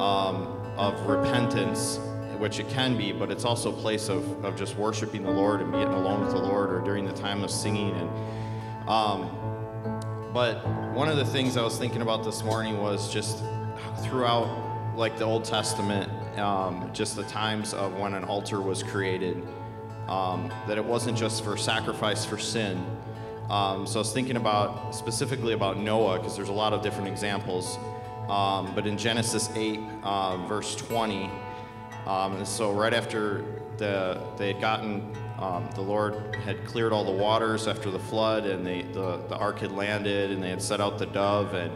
um, of repentance, which it can be, but it's also a place of, of just worshiping the Lord and being alone with the Lord or during the time of singing. And um, but one of the things I was thinking about this morning was just throughout like the Old Testament, um, just the times of when an altar was created, um, that it wasn't just for sacrifice for sin. Um, so I was thinking about specifically about Noah because there's a lot of different examples. Um, but in Genesis 8, uh, verse 20, um, and so right after the, they had gotten, um, the Lord had cleared all the waters after the flood, and they, the, the ark had landed, and they had set out the dove, and,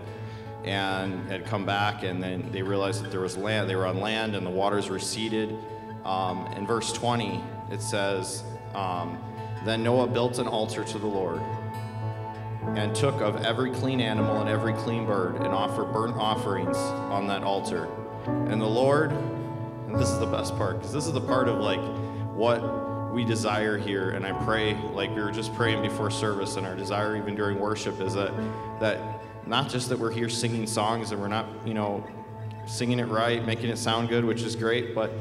and had come back, and then they realized that there was land, they were on land, and the waters receded. Um, in verse 20, it says, um, Then Noah built an altar to the Lord and took of every clean animal and every clean bird and offered burnt offerings on that altar. And the Lord, and this is the best part, because this is the part of like what we desire here. And I pray, like we were just praying before service, and our desire even during worship is that that not just that we're here singing songs and we're not, you know, singing it right, making it sound good, which is great, but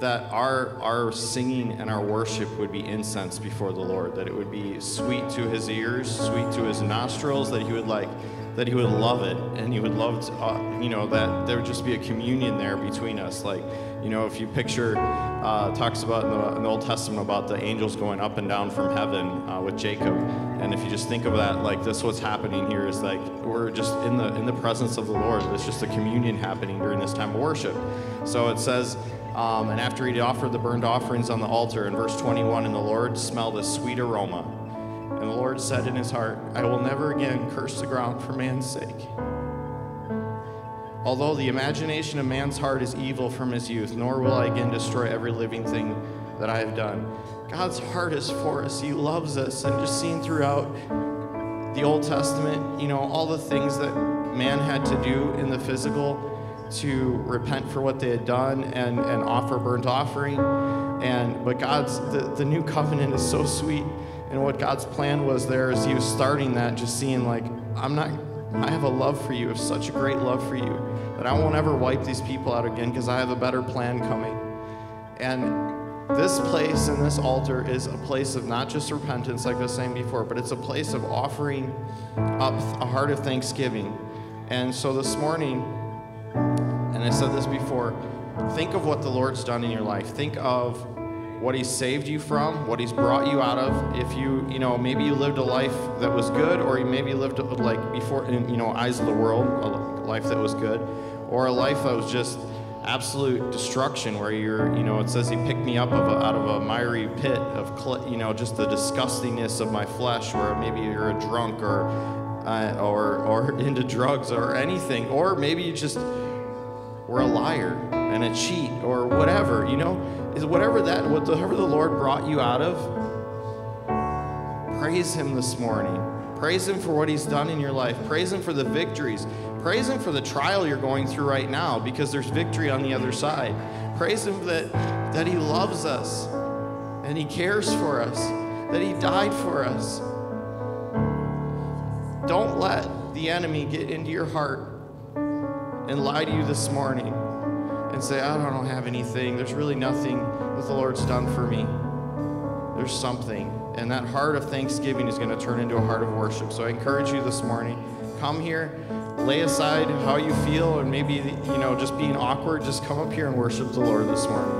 that our our singing and our worship would be incense before the Lord, that it would be sweet to his ears, sweet to his nostrils, that he would like that he would love it and he would love to uh, you know that there would just be a communion there between us. Like you know if you picture uh, talks about in the, in the, old testament about the angels going up and down from heaven uh, with jacob. And if you just think of that like this what's happening here is like we're just in the in the presence of the lord. It's just a communion happening during this time of worship. So it says um, and after he'd offered the burnt offerings on the altar in verse 21 and the lord smelled a sweet aroma and the Lord said in his heart, I will never again curse the ground for man's sake. Although the imagination of man's heart is evil from his youth, nor will I again destroy every living thing that I have done. God's heart is for us. He loves us. And just seeing throughout the Old Testament, you know, all the things that man had to do in the physical to repent for what they had done and, and offer burnt offering. And but God's the, the new covenant is so sweet. And what God's plan was there is He was starting that, just seeing like, I'm not I have a love for you, of such a great love for you, that I won't ever wipe these people out again because I have a better plan coming. And this place and this altar is a place of not just repentance, like I was saying before, but it's a place of offering up a heart of thanksgiving. And so this morning, and I said this before, think of what the Lord's done in your life. Think of what he's saved you from, what he's brought you out of. If you, you know, maybe you lived a life that was good, or you maybe lived like before, in, you know, eyes of the world, a life that was good, or a life that was just absolute destruction, where you're, you know, it says he picked me up of a, out of a miry pit of, you know, just the disgustingness of my flesh, where maybe you're a drunk or, uh, or, or into drugs or anything, or maybe you just were a liar and a cheat or whatever, you know is whatever that, whatever the Lord brought you out of, praise Him this morning. Praise Him for what He's done in your life. Praise Him for the victories. Praise Him for the trial you're going through right now because there's victory on the other side. Praise Him that, that He loves us and He cares for us, that He died for us. Don't let the enemy get into your heart and lie to you this morning and say, I don't have anything. There's really nothing that the Lord's done for me. There's something. And that heart of thanksgiving is going to turn into a heart of worship. So I encourage you this morning come here, lay aside how you feel, and maybe, you know, just being awkward. Just come up here and worship the Lord this morning.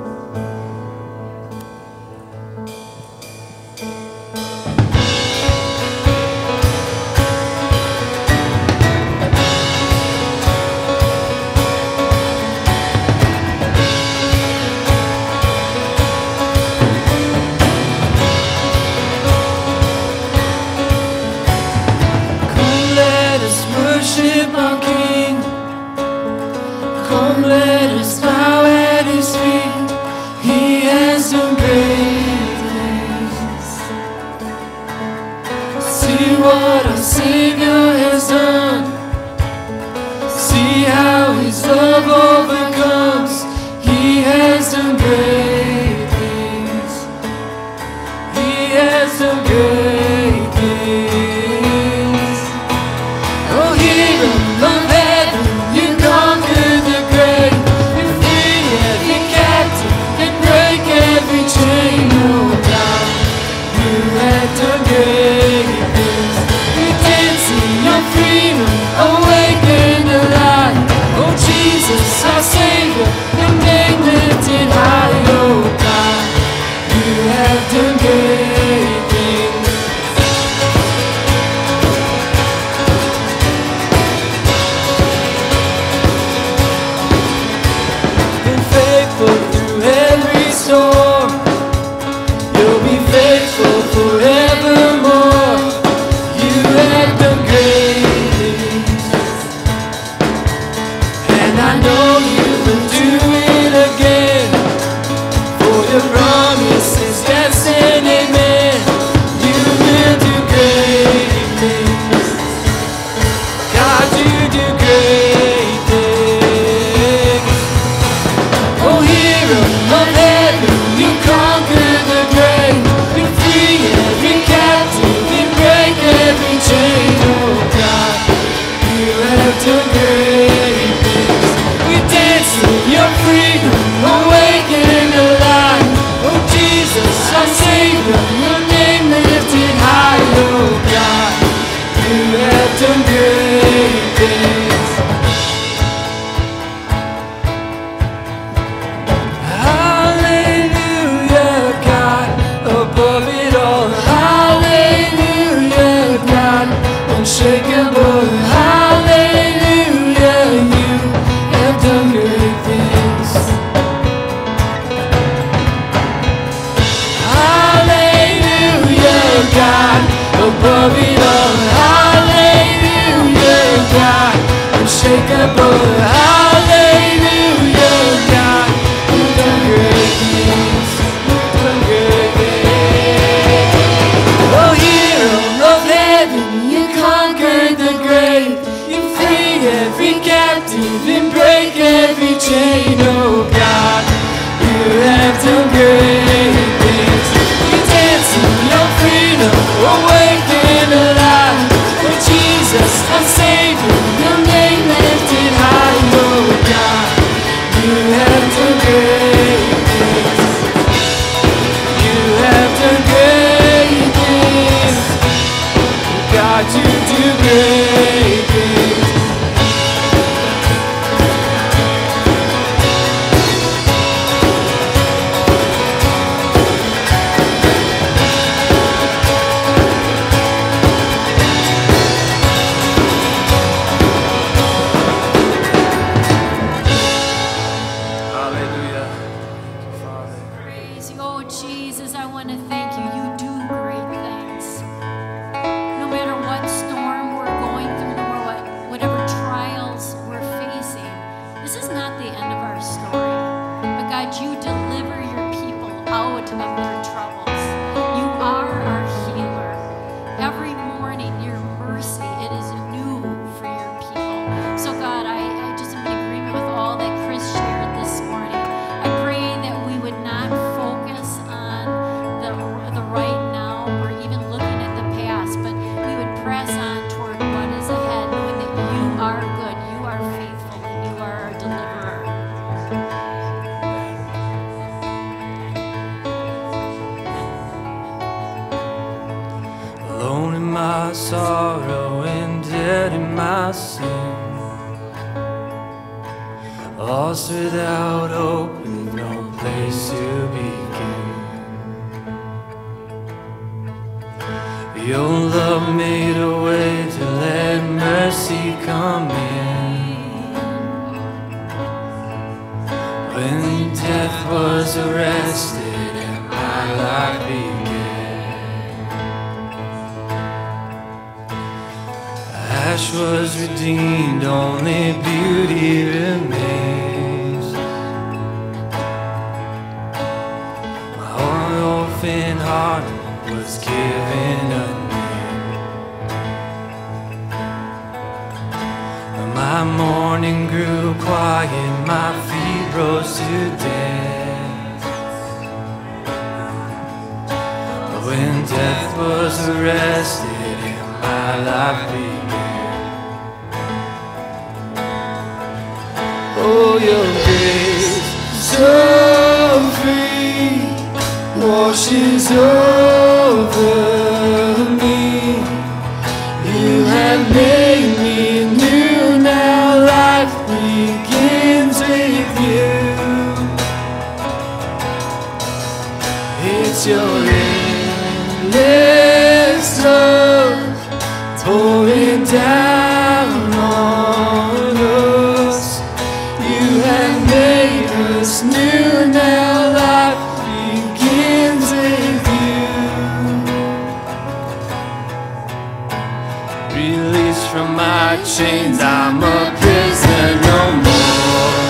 Released from my chains, I'm a prisoner no more.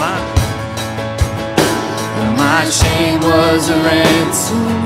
My, my chain was a ransom.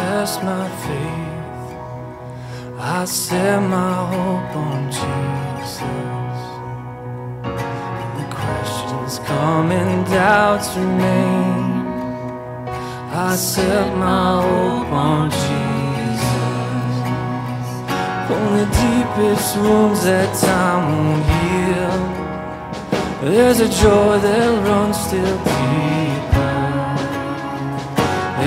test my faith. I set my hope on Jesus. And the questions come and doubts remain. I set my hope on Jesus. From the deepest wounds that time won't heal, there's a joy that runs still deep.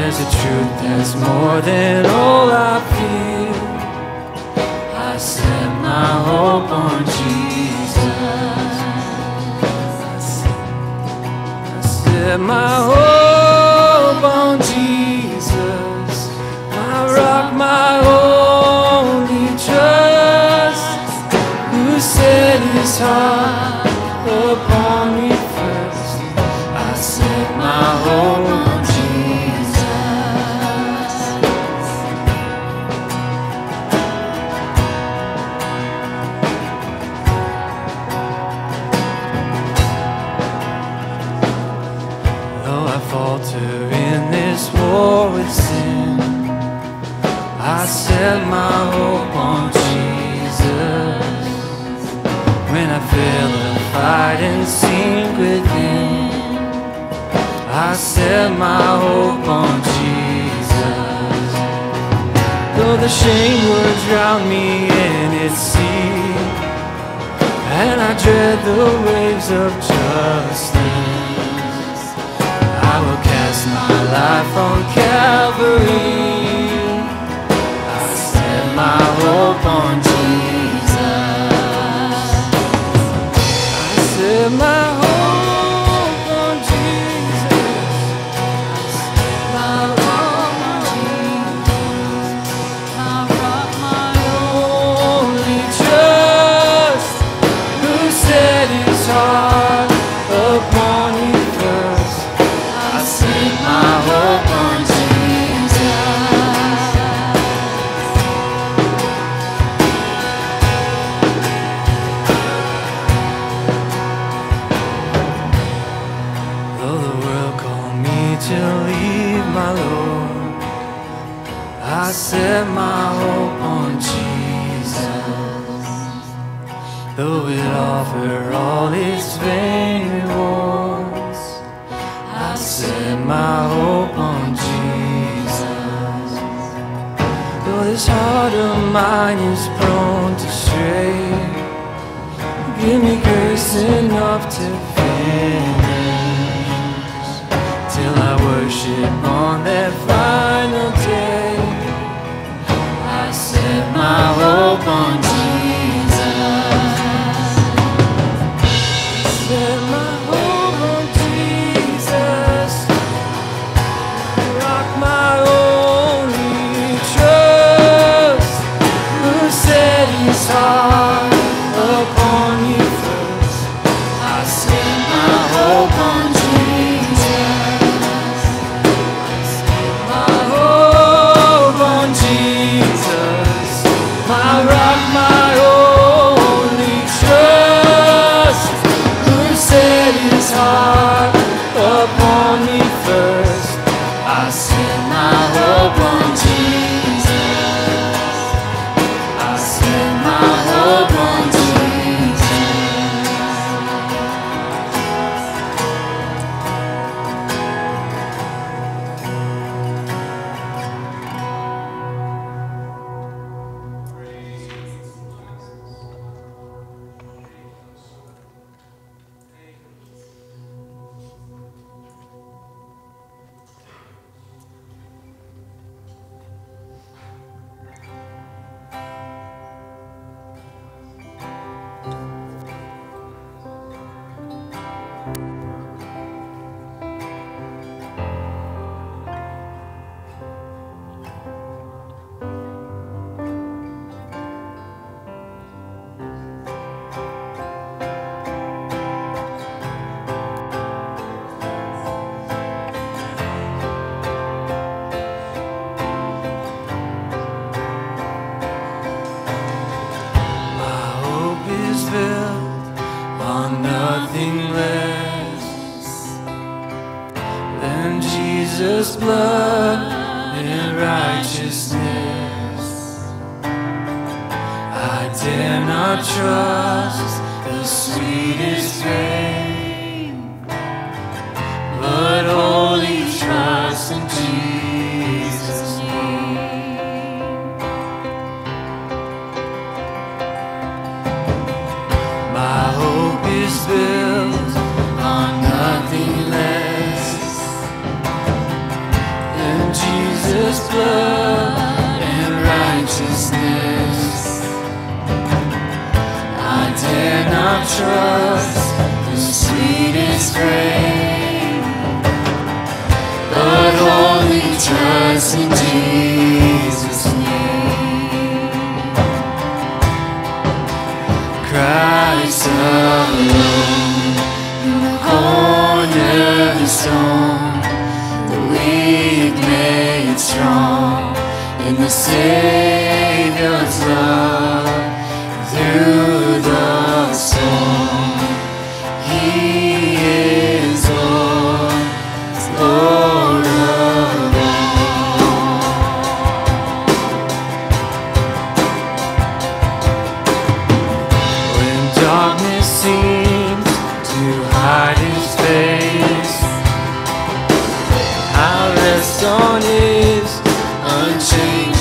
There's a truth that's more than all I feel. I set my hope on Jesus. I set my hope on Jesus. I rock my only trust. Who set his heart? shame would drown me in its sea. And I dread the waves of justice. I will cast my life on Calvary. I set my hope on I rest on his unchanging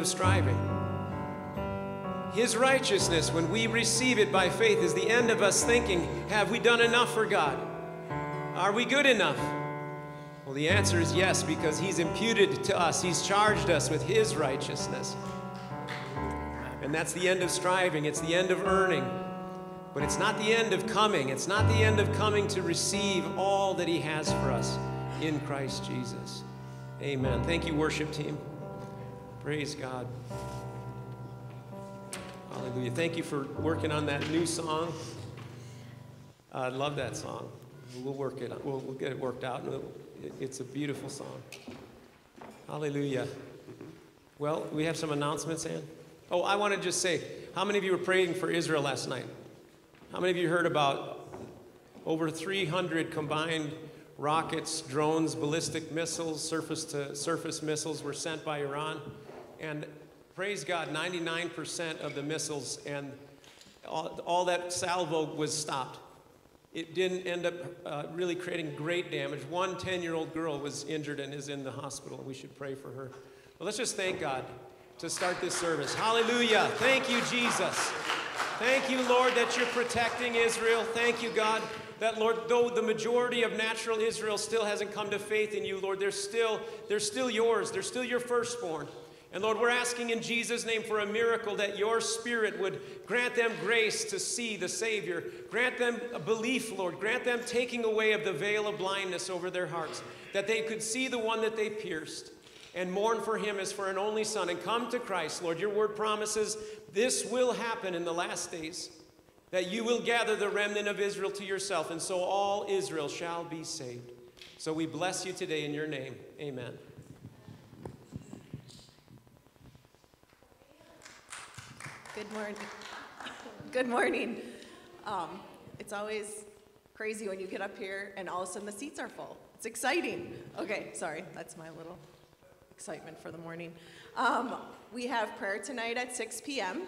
of striving. His righteousness, when we receive it by faith, is the end of us thinking, have we done enough for God? Are we good enough? Well, the answer is yes, because he's imputed to us, he's charged us with his righteousness. And that's the end of striving, it's the end of earning. But it's not the end of coming. It's not the end of coming to receive all that He has for us in Christ Jesus. Amen. Thank you, worship team. Praise God. Hallelujah. Thank you for working on that new song. I love that song. We'll work it. We'll, we'll get it worked out. It's a beautiful song. Hallelujah. Well, we have some announcements, Ann. Oh, I want to just say, how many of you were praying for Israel last night? How many of you heard about over 300 combined rockets, drones, ballistic missiles, surface to surface missiles were sent by Iran? And praise God, 99% of the missiles and all, all that salvo was stopped. It didn't end up uh, really creating great damage. One 10 year old girl was injured and is in the hospital. We should pray for her. But let's just thank God to start this service. Hallelujah. Thank you, Jesus. Thank you, Lord, that you're protecting Israel. Thank you, God, that Lord, though the majority of natural Israel still hasn't come to faith in you, Lord, they're still, they're still yours. They're still your firstborn. And Lord, we're asking in Jesus' name for a miracle that your spirit would grant them grace to see the Savior. Grant them a belief, Lord. Grant them taking away of the veil of blindness over their hearts, that they could see the one that they pierced and mourn for him as for an only son and come to Christ. Lord, your word promises this will happen in the last days, that you will gather the remnant of Israel to yourself, and so all Israel shall be saved. So we bless you today in your name. Amen. Good morning. Good morning. Um, it's always crazy when you get up here and all of a sudden the seats are full. It's exciting. Okay, sorry, that's my little excitement for the morning. Um, we have prayer tonight at 6 p.m.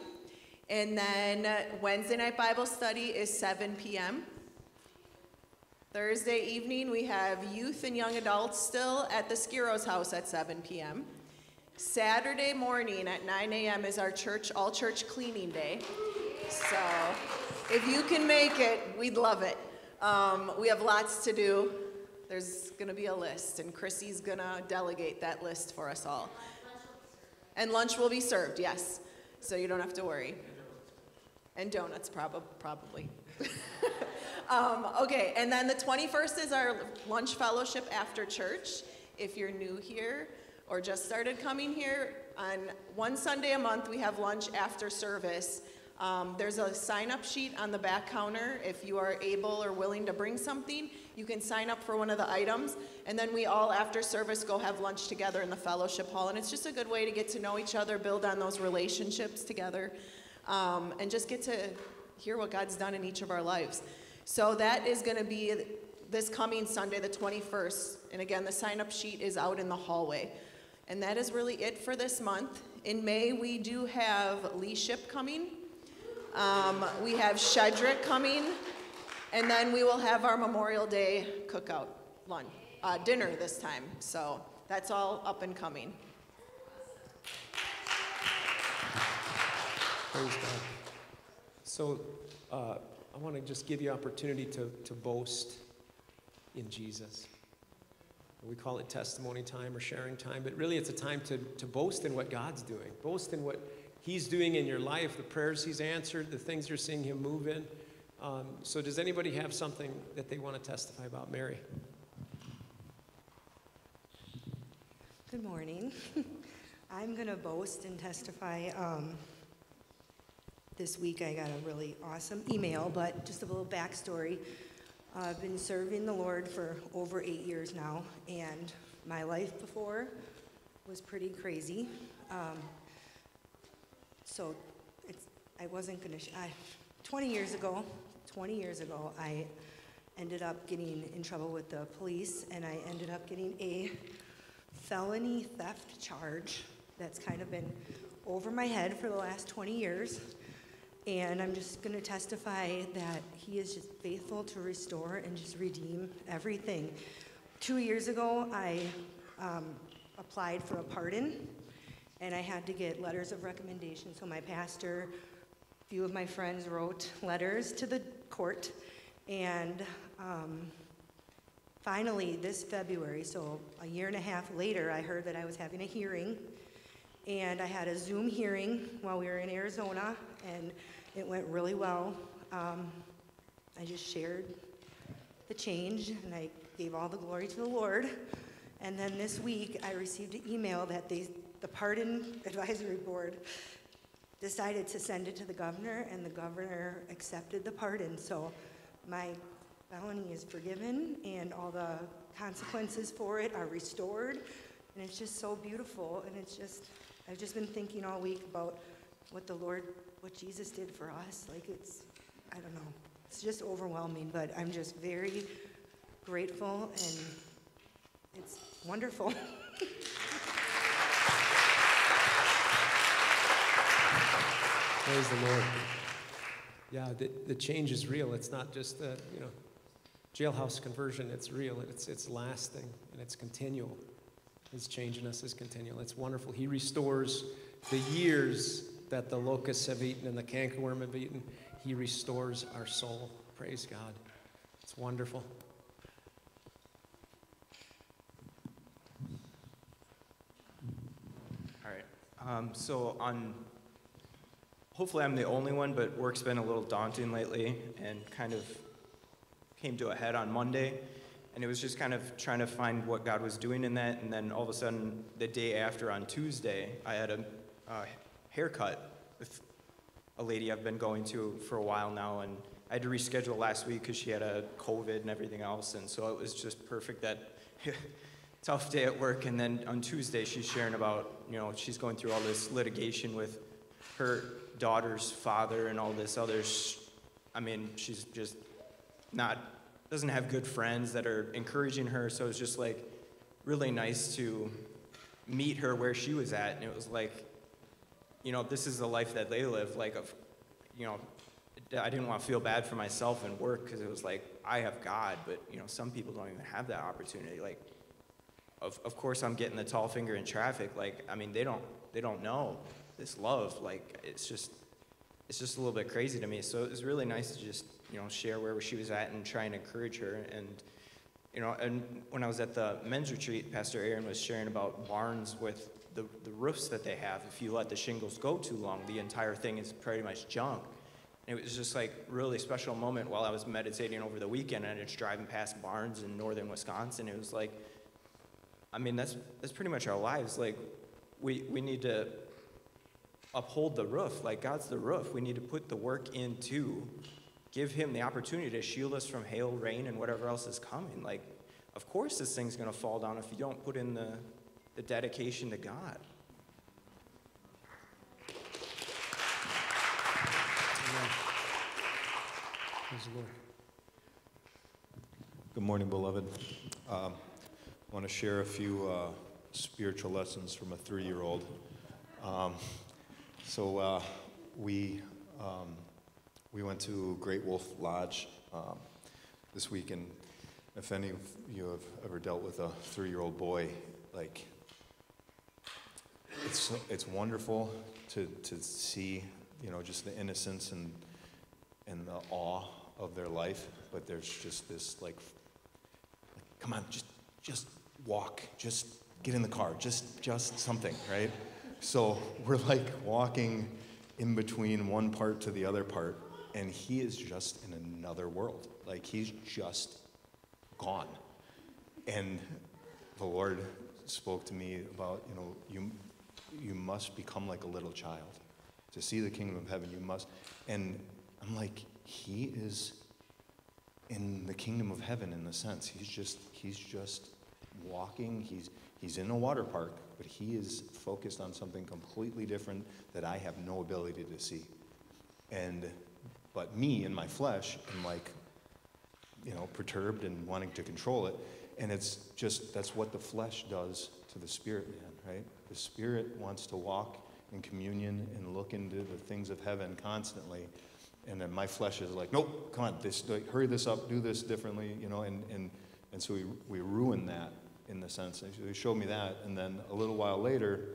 And then Wednesday night Bible study is 7 p.m. Thursday evening, we have youth and young adults still at the Skirrows house at 7 p.m. Saturday morning at 9 a.m. is our church, all church cleaning day. So if you can make it, we'd love it. Um, we have lots to do. There's going to be a list, and Chrissy's going to delegate that list for us all. And lunch will be served, yes. So you don't have to worry. And donuts, prob- probably. um, okay, and then the 21st is our lunch fellowship after church. If you're new here or just started coming here, on one Sunday a month, we have lunch after service. Um, there's a sign up sheet on the back counter. If you are able or willing to bring something, you can sign up for one of the items. And then we all, after service, go have lunch together in the fellowship hall. And it's just a good way to get to know each other, build on those relationships together, um, and just get to hear what God's done in each of our lives. So that is going to be this coming Sunday, the 21st. And again, the sign up sheet is out in the hallway. And that is really it for this month. In May, we do have Lee Ship coming. Um, we have Shedrick coming. And then we will have our Memorial Day cookout lunch, uh, dinner this time. So that's all up and coming. Praise God. So uh, I want to just give you opportunity to, to boast in Jesus. We call it testimony time or sharing time, but really it's a time to, to boast in what God's doing. Boast in what He's doing in your life, the prayers He's answered, the things you're seeing Him move in. Um, so, does anybody have something that they want to testify about? Mary? Good morning. I'm going to boast and testify. Um, this week I got a really awesome email, but just a little backstory. I've been serving the Lord for over eight years now, and my life before was pretty crazy. Um, so I wasn't going to, sh- 20 years ago, 20 years ago, I ended up getting in trouble with the police, and I ended up getting a felony theft charge that's kind of been over my head for the last 20 years. And I'm just going to testify that he is just faithful to restore and just redeem everything. Two years ago, I um, applied for a pardon, and I had to get letters of recommendation. So my pastor, a few of my friends wrote letters to the court, and um, finally, this February, so a year and a half later, I heard that I was having a hearing. And I had a Zoom hearing while we were in Arizona, and it went really well. Um, I just shared the change, and I gave all the glory to the Lord. And then this week, I received an email that they, the Pardon Advisory Board decided to send it to the governor, and the governor accepted the pardon. So my felony is forgiven, and all the consequences for it are restored. And it's just so beautiful, and it's just, I've just been thinking all week about what the Lord, what Jesus did for us. Like it's, I don't know, it's just overwhelming, but I'm just very grateful, and it's wonderful. Praise the Lord. Yeah, the, the change is real. It's not just a, you know, jailhouse conversion. It's real. It's, it's lasting and it's continual. His change in us is continual. It's wonderful. He restores the years that the locusts have eaten and the cankerworm have eaten. He restores our soul. Praise God. It's wonderful. All right. Um, so on, hopefully I'm the only one, but work's been a little daunting lately and kind of came to a head on Monday. And it was just kind of trying to find what God was doing in that. And then all of a sudden, the day after on Tuesday, I had a uh, haircut with a lady I've been going to for a while now. And I had to reschedule last week because she had a COVID and everything else. And so it was just perfect that tough day at work. And then on Tuesday, she's sharing about, you know, she's going through all this litigation with her daughter's father and all this other. I mean, she's just not, doesn't have good friends that are encouraging her. So it's just like really nice to meet her where she was at. And it was like, you know, this is the life that they live. Like, of, you know, I didn't want to feel bad for myself and work because it was like, I have God, but, you know, some people don't even have that opportunity. Like, of, of course I'm getting the tall finger in traffic. Like, I mean, they don't, they don't know this love. Like, it's just, it's just a little bit crazy to me. So it was really nice to just, you know, share where she was at and try and encourage her. And, you know, and when I was at the men's retreat, Pastor Aaron was sharing about barns with the, the roofs that they have. If you let the shingles go too long, the entire thing is pretty much junk. And it was just like really special moment while I was meditating over the weekend and just driving past barns in northern Wisconsin. It was like, I mean, that's, that's pretty much our lives. Like, we, we need to uphold the roof. Like, God's the roof. We need to put the work into give Him the opportunity to shield us from hail, rain, and whatever else is coming. Like, of course, this thing's going to fall down if you don't put in the, the dedication to God. Amen. Praise the Lord. Good morning, beloved. Um, I want to share a few uh, spiritual lessons from a three-year-old. Um, so uh, we um, we went to Great Wolf Lodge um, this week, and if any of you have ever dealt with a three-year-old boy, like it's it's wonderful to to see, you know, just the innocence and and the awe of their life, but there's just this like, come on, just just walk, just get in the car, just just something, right? So we're like walking in between one part to the other part, and he is just in another world. Like he's just gone. And the Lord spoke to me about, you know, you you must become like a little child. To see the kingdom of heaven, you must. And I'm like, he is in the kingdom of heaven in the sense. He's just he's just walking. He's he's in a water park, but he is focused on something completely different that I have no ability to see. And but me in my flesh am like, you know, perturbed and wanting to control it. And it's just that's what the flesh does to the spirit man, right? The spirit wants to walk in communion and look into the things of heaven constantly. And then my flesh is like, nope, come on, this, like, hurry this up, do this differently, you know, and, and, and so we, we ruin that in the sense. He showed me that, and then a little while later,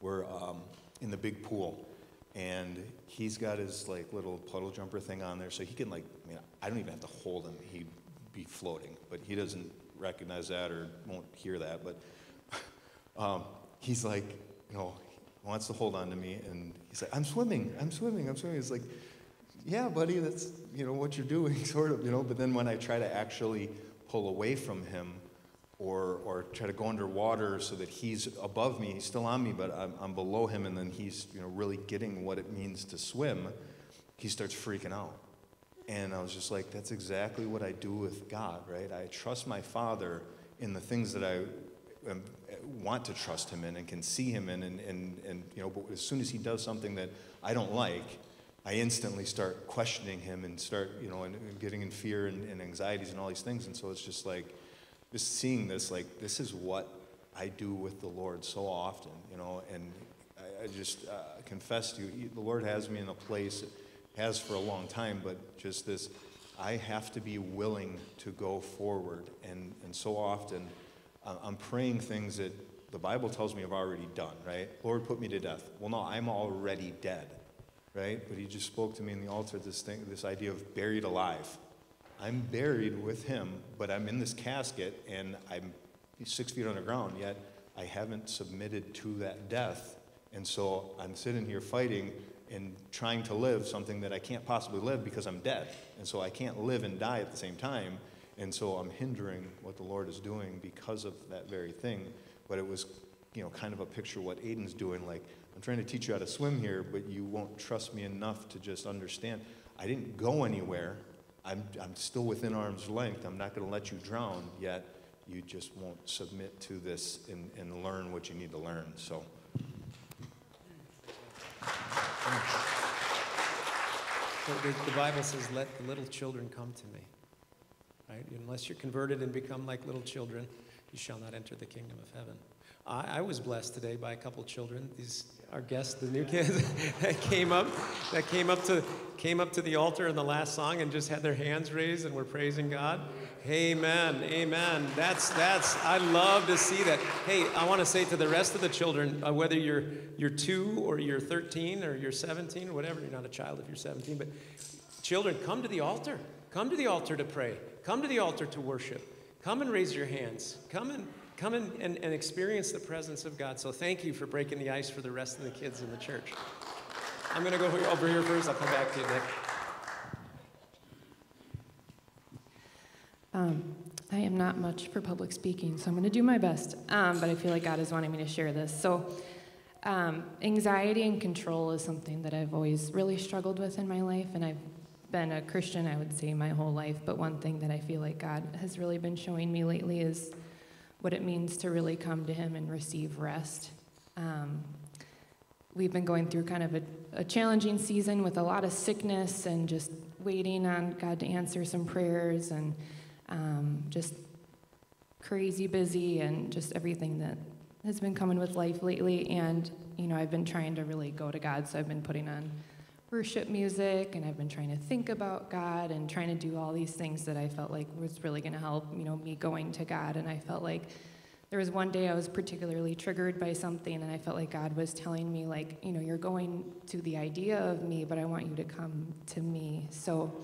we're um, in the big pool, and he's got his like little puddle jumper thing on there, so he can like, I mean, I don't even have to hold him; he'd be floating, but he doesn't recognize that or won't hear that. But um, he's like, you know, wants to hold on to me, and he's like, I'm swimming, I'm swimming, I'm swimming. It's like, yeah, buddy, that's you know what you're doing, sort of, you know. But then when I try to actually pull away from him, or or try to go underwater so that he's above me, he's still on me, but I'm, I'm below him, and then he's you know really getting what it means to swim, he starts freaking out. And I was just like, that's exactly what I do with God, right? I trust my Father in the things that I um, want to trust Him in and can see Him in, and, and, and you know, but as soon as He does something that I don't like, I instantly start questioning Him and start, you know, and, and getting in fear and, and anxieties and all these things. And so it's just like, just seeing this, like, this is what I do with the Lord so often, you know, and I, I just uh, confess to you, the Lord has me in a place has for a long time, but just this, I have to be willing to go forward. And, and so often, I'm praying things that the Bible tells me I've already done, right? Lord, put me to death. Well, no, I'm already dead, right? But He just spoke to me in the altar this thing, this idea of buried alive. I'm buried with Him, but I'm in this casket and I'm six feet underground, yet I haven't submitted to that death. And so I'm sitting here fighting and trying to live something that I can't possibly live because I'm dead. And so I can't live and die at the same time. And so I'm hindering what the Lord is doing because of that very thing. But it was, you know, kind of a picture of what Aiden's doing. Like, I'm trying to teach you how to swim here, but you won't trust me enough to just understand. I didn't go anywhere. I'm, I'm still within arm's length. I'm not going to let you drown, yet you just won't submit to this and, and learn what you need to learn. So. So the, the Bible says, let the little children come to me. Right? Unless you're converted and become like little children, you shall not enter the kingdom of heaven. I, I was blessed today by a couple children. These our guests, the new kids that came up, that came up to came up to the altar in the last song and just had their hands raised and were praising God. Amen. Amen. That's that's I love to see that. Hey, I want to say to the rest of the children, uh, whether you're you're 2 or you're 13 or you're 17 or whatever, you're not a child if you're 17, but children, come to the altar. Come to the altar to pray. Come to the altar to worship. Come and raise your hands. Come and come and, and, and experience the presence of God. So thank you for breaking the ice for the rest of the kids in the church. I'm going to go over here first. I'll come back to you, Nick. Um, I am not much for public speaking, so I'm going to do my best. Um, but I feel like God is wanting me to share this. So, um, anxiety and control is something that I've always really struggled with in my life, and I've been a Christian, I would say, my whole life. But one thing that I feel like God has really been showing me lately is what it means to really come to Him and receive rest. Um, we've been going through kind of a, a challenging season with a lot of sickness and just waiting on God to answer some prayers and um, just crazy busy and just everything that has been coming with life lately. And you know, I've been trying to really go to God, so I've been putting on worship music and I've been trying to think about God and trying to do all these things that I felt like was really going to help, you know, me going to God. And I felt like there was one day I was particularly triggered by something and I felt like God was telling me like, you know, you're going to the idea of me, but I want you to come to me. So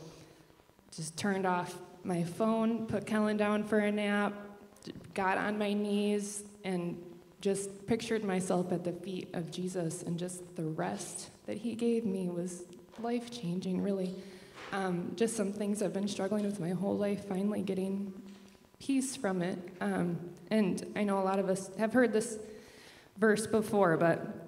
just turned off my phone, put Kellen down for a nap, got on my knees and just pictured myself at the feet of Jesus and just the rest that he gave me was life changing, really. Um, just some things I've been struggling with my whole life, finally getting peace from it. Um, and I know a lot of us have heard this verse before, but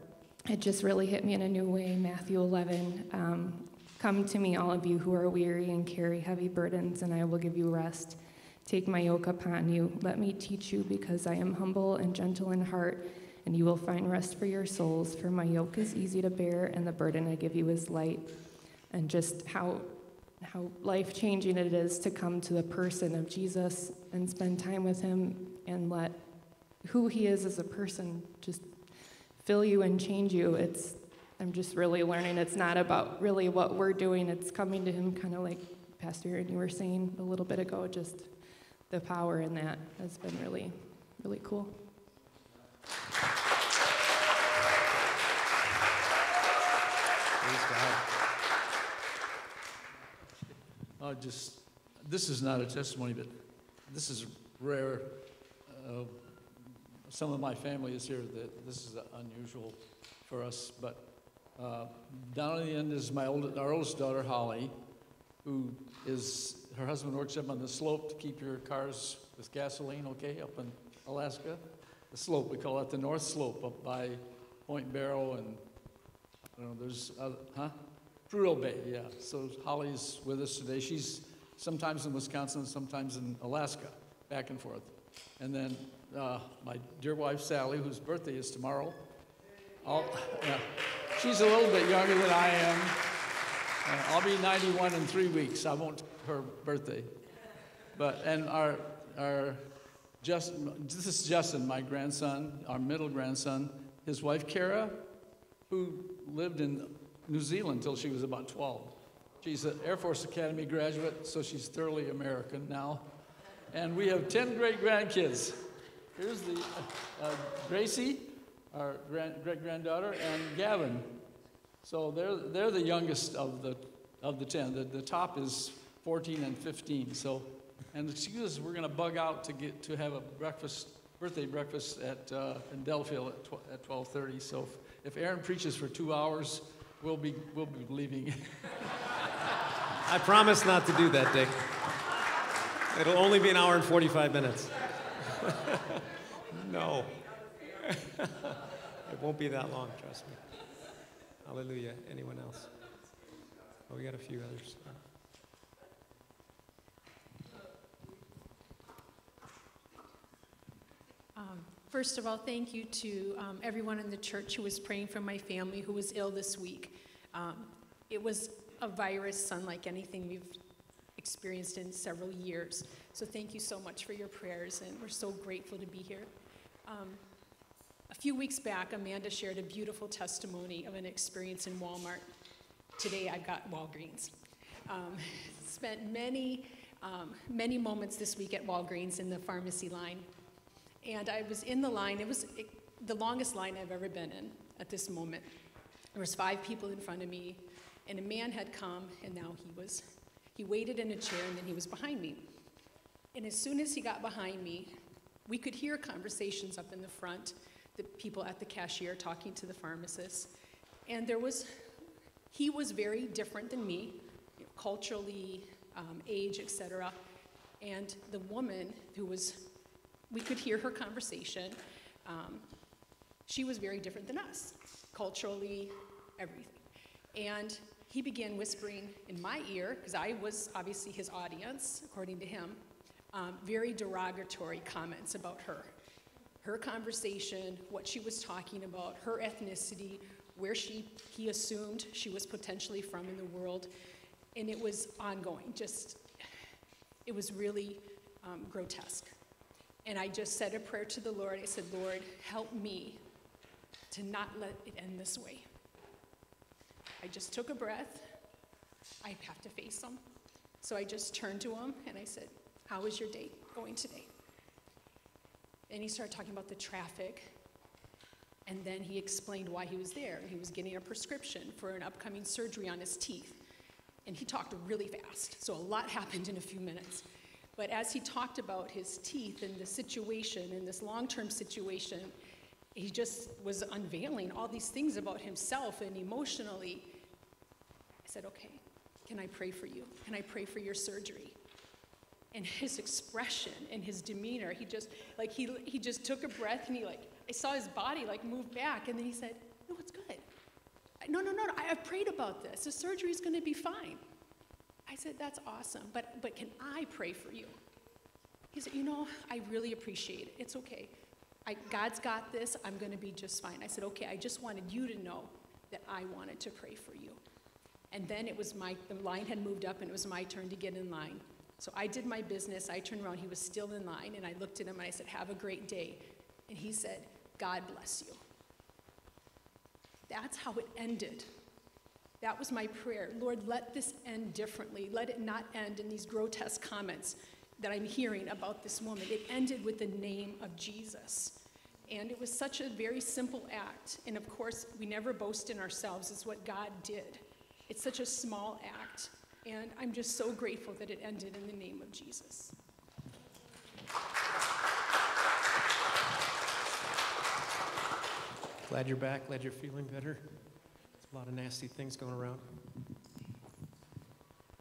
it just really hit me in a new way. Matthew 11. Um, Come to me, all of you who are weary and carry heavy burdens, and I will give you rest. Take my yoke upon you. Let me teach you, because I am humble and gentle in heart, and you will find rest for your souls. For my yoke is easy to bear, and the burden I give you is light. And just how how life changing it is to come to the person of Jesus and spend time with him and let who he is as a person just fill you and change you. It's I'm just really learning it's not about really what we're doing, it's coming to him kind of like Pastor Aaron you were saying a little bit ago, just the power in that has been really, really cool. Uh, just, this is not a testimony, but this is rare. Uh, some of my family is here. That this is unusual for us, but uh, down at the end is my old, our oldest daughter Holly, who is her husband works up on the slope to keep your cars with gasoline, okay, up in Alaska. The slope we call it the North Slope up by Point Barrow and I don't know, there's, other, huh? Prudhoe Bay, yeah. So Holly's with us today. She's sometimes in Wisconsin, sometimes in Alaska, back and forth. And then uh, my dear wife Sally, whose birthday is tomorrow. All, yeah, she's a little bit younger than I am. Uh, I'll be 91 in three weeks. I won't her birthday. But and our our just this is Justin, my grandson, our middle grandson. His wife Kara, who lived in New Zealand until she was about 12. She's an Air Force Academy graduate, so she's thoroughly American now. And we have 10 great grandkids. Here's the uh, uh, Gracie, our grand, great granddaughter, and Gavin. So they're, they're the youngest of the, of the 10. The, the top is 14 and 15. So, and excuse us, we're going to bug out to get to have a breakfast, birthday breakfast at uh, in Delafield at, tw- at 12:30. So if, if Aaron preaches for two hours, we'll be we'll be leaving. I promise not to do that, Dick. It'll only be an hour and 45 minutes. no. it won't be that long, trust me. Hallelujah. Anyone else? Oh, we got a few others. Um, First of all, thank you to um, everyone in the church who was praying for my family who was ill this week. Um, It was a virus unlike anything we've experienced in several years. So thank you so much for your prayers, and we're so grateful to be here. Um, A few weeks back, Amanda shared a beautiful testimony of an experience in Walmart. Today, I've got Walgreens. Um, Spent many, um, many moments this week at Walgreens in the pharmacy line. And I was in the line, it was the longest line I've ever been in at this moment. There was five people in front of me, and a man had come, and now he was, he waited in a chair, and then he was behind me. And as soon as he got behind me, we could hear conversations up in the front, the people at the cashier talking to the pharmacist. And there was, he was very different than me, culturally, um, age, etc. And the woman who was we could hear her conversation. Um, she was very different than us, culturally, everything. And he began whispering in my ear, because I was obviously his audience, according to him, um, very derogatory comments about her. Her conversation, what she was talking about, her ethnicity, where she, he assumed she was potentially from in the world. And it was ongoing, just, it was really um, grotesque. And I just said a prayer to the Lord. I said, Lord, help me to not let it end this way. I just took a breath. I have to face him. So I just turned to him and I said, How is your day going today? And he started talking about the traffic. And then he explained why he was there. He was getting a prescription for an upcoming surgery on his teeth. And he talked really fast, so a lot happened in a few minutes. But as he talked about his teeth and the situation and this long term situation, he just was unveiling all these things about himself and emotionally. I said, Okay, can I pray for you? Can I pray for your surgery? And his expression and his demeanor, he just like he he just took a breath and he like I saw his body like move back and then he said, No, it's good. No, no, no, no, I have prayed about this. The surgery's gonna be fine. I said, That's awesome, but but can I pray for you? He said, You know, I really appreciate it. It's okay. I, God's got this. I'm going to be just fine. I said, Okay, I just wanted you to know that I wanted to pray for you. And then it was my, the line had moved up and it was my turn to get in line. So I did my business. I turned around. He was still in line. And I looked at him and I said, Have a great day. And he said, God bless you. That's how it ended. That was my prayer. Lord, let this end differently. Let it not end in these grotesque comments that I'm hearing about this woman. It ended with the name of Jesus. And it was such a very simple act. And of course, we never boast in ourselves, it's what God did. It's such a small act. And I'm just so grateful that it ended in the name of Jesus. Glad you're back. Glad you're feeling better. A lot of nasty things going around.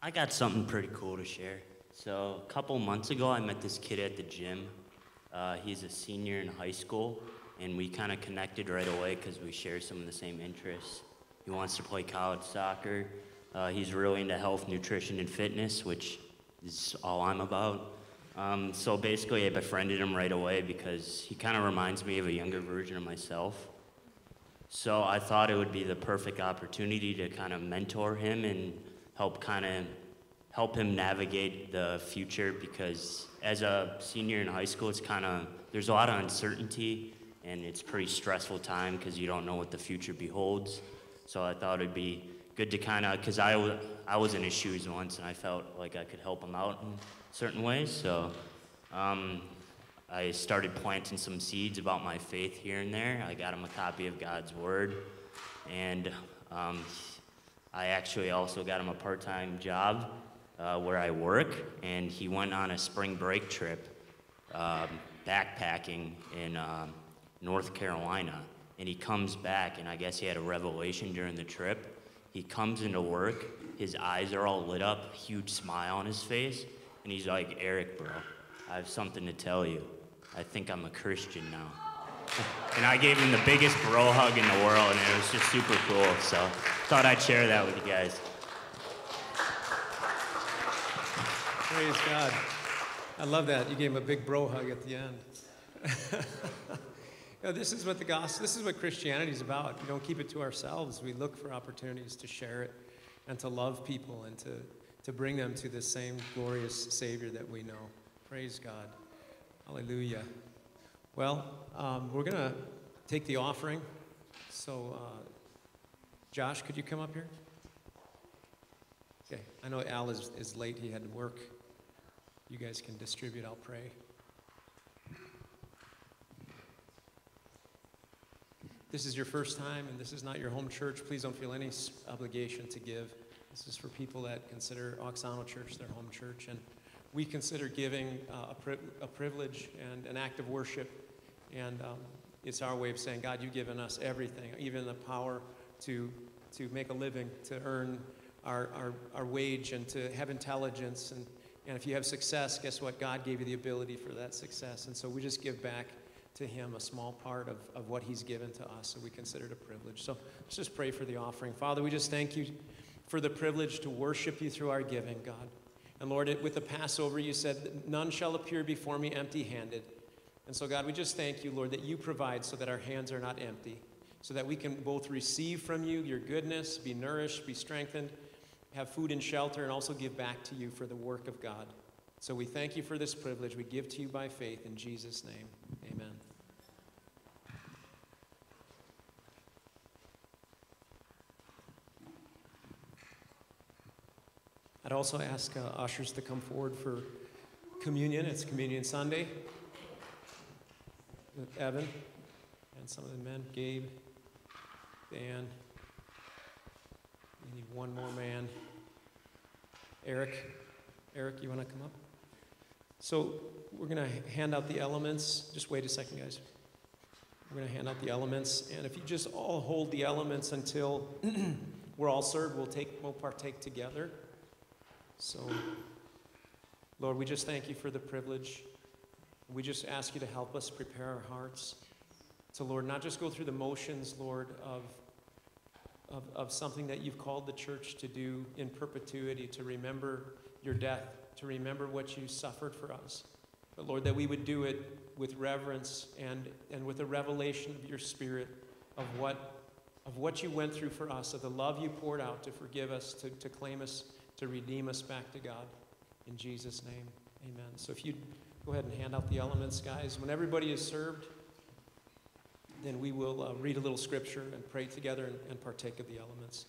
I got something pretty cool to share. So, a couple months ago, I met this kid at the gym. Uh, he's a senior in high school, and we kind of connected right away because we share some of the same interests. He wants to play college soccer. Uh, he's really into health, nutrition, and fitness, which is all I'm about. Um, so basically, I befriended him right away because he kind of reminds me of a younger version of myself. So I thought it would be the perfect opportunity to kind of mentor him and help kind of help him navigate the future because as a senior in high school, it's kind of there's a lot of uncertainty and it's pretty stressful time because you don't know what the future beholds. So I thought it'd be good to kind of because I was I was in his shoes once and I felt like I could help him out in certain ways. So. Um, I started planting some seeds about my faith here and there. I got him a copy of God's Word, and um, I actually also got him a part time job uh, where I work, and he went on a spring break trip um, backpacking in um, North Carolina. And he comes back, and I guess he had a revelation during the trip. He comes into work, his eyes are all lit up, huge smile on his face, and he's like, Eric, bro, I have something to tell you. I think I'm a Christian now. and I gave him the biggest bro hug in the world, and it was just super cool. So thought I'd share that with you guys. Praise God. I love that. You gave him a big bro hug at the end. You know, this is what the gospel, this is what Christianity is about. We don't keep it to ourselves. We look for opportunities to share it and to love people and to, to bring them to the same glorious Savior that we know. Praise God. Hallelujah. Well, um, we're going to take the offering. So, uh, Josh, could you come up here? Okay, I know Al is, is late, he had to work. You guys can distribute, I'll pray. This is your first time and this is not your home church, please don't feel any obligation to give. This is for people that consider Auxano Church their home church. And we consider giving uh, a, pri- a privilege and an act of worship. And um, it's our way of saying, God, you've given us everything, even the power to, to make a living, to earn our, our, our wage, and to have intelligence. And, and if you have success, guess what? God gave you the ability for that success. And so we just give back to Him a small part of, of what He's given to us. So we consider it a privilege. So let's just pray for the offering. Father, we just thank you for the privilege to worship you through our giving, God. And Lord, it, with the Passover, you said, None shall appear before me empty handed. And so, God, we just thank you, Lord, that you provide so that our hands are not empty, so that we can both receive from you your goodness, be nourished, be strengthened, have food and shelter, and also give back to you for the work of God. So we thank you for this privilege. We give to you by faith in Jesus' name. Amen. I'd also ask uh, ushers to come forward for communion. It's Communion Sunday with Evan and some of the men, Gabe, Dan. We need one more man. Eric. Eric, you want to come up? So we're going to hand out the elements. Just wait a second, guys. We're going to hand out the elements, and if you just all hold the elements until we're all served, we'll take, we'll partake together. So, Lord, we just thank you for the privilege. We just ask you to help us prepare our hearts to, Lord, not just go through the motions, Lord, of, of, of something that you've called the church to do in perpetuity, to remember your death, to remember what you suffered for us. But Lord, that we would do it with reverence and, and with a revelation of your spirit of what, of what you went through for us, of the love you poured out to forgive us, to, to claim us, to redeem us back to God. In Jesus' name, amen. So if you go ahead and hand out the elements, guys. When everybody is served, then we will uh, read a little scripture and pray together and, and partake of the elements.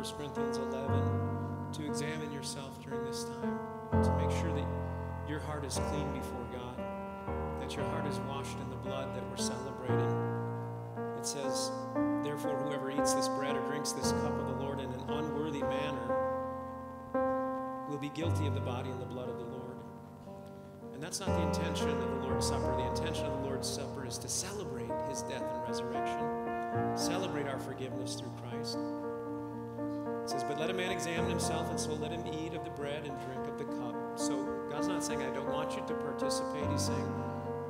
1 Corinthians 11 to examine yourself during this time, to make sure that your heart is clean before God, that your heart is washed in the blood that we're celebrating. It says, Therefore, whoever eats this bread or drinks this cup of the Lord in an unworthy manner will be guilty of the body and the blood of the Lord. And that's not the intention of the Lord's Supper. The intention of the Lord's Supper is to celebrate his death and resurrection, celebrate our forgiveness through Christ. Says, But let a man examine himself, and so let him eat of the bread and drink of the cup. So God's not saying, I don't want you to participate. He's saying,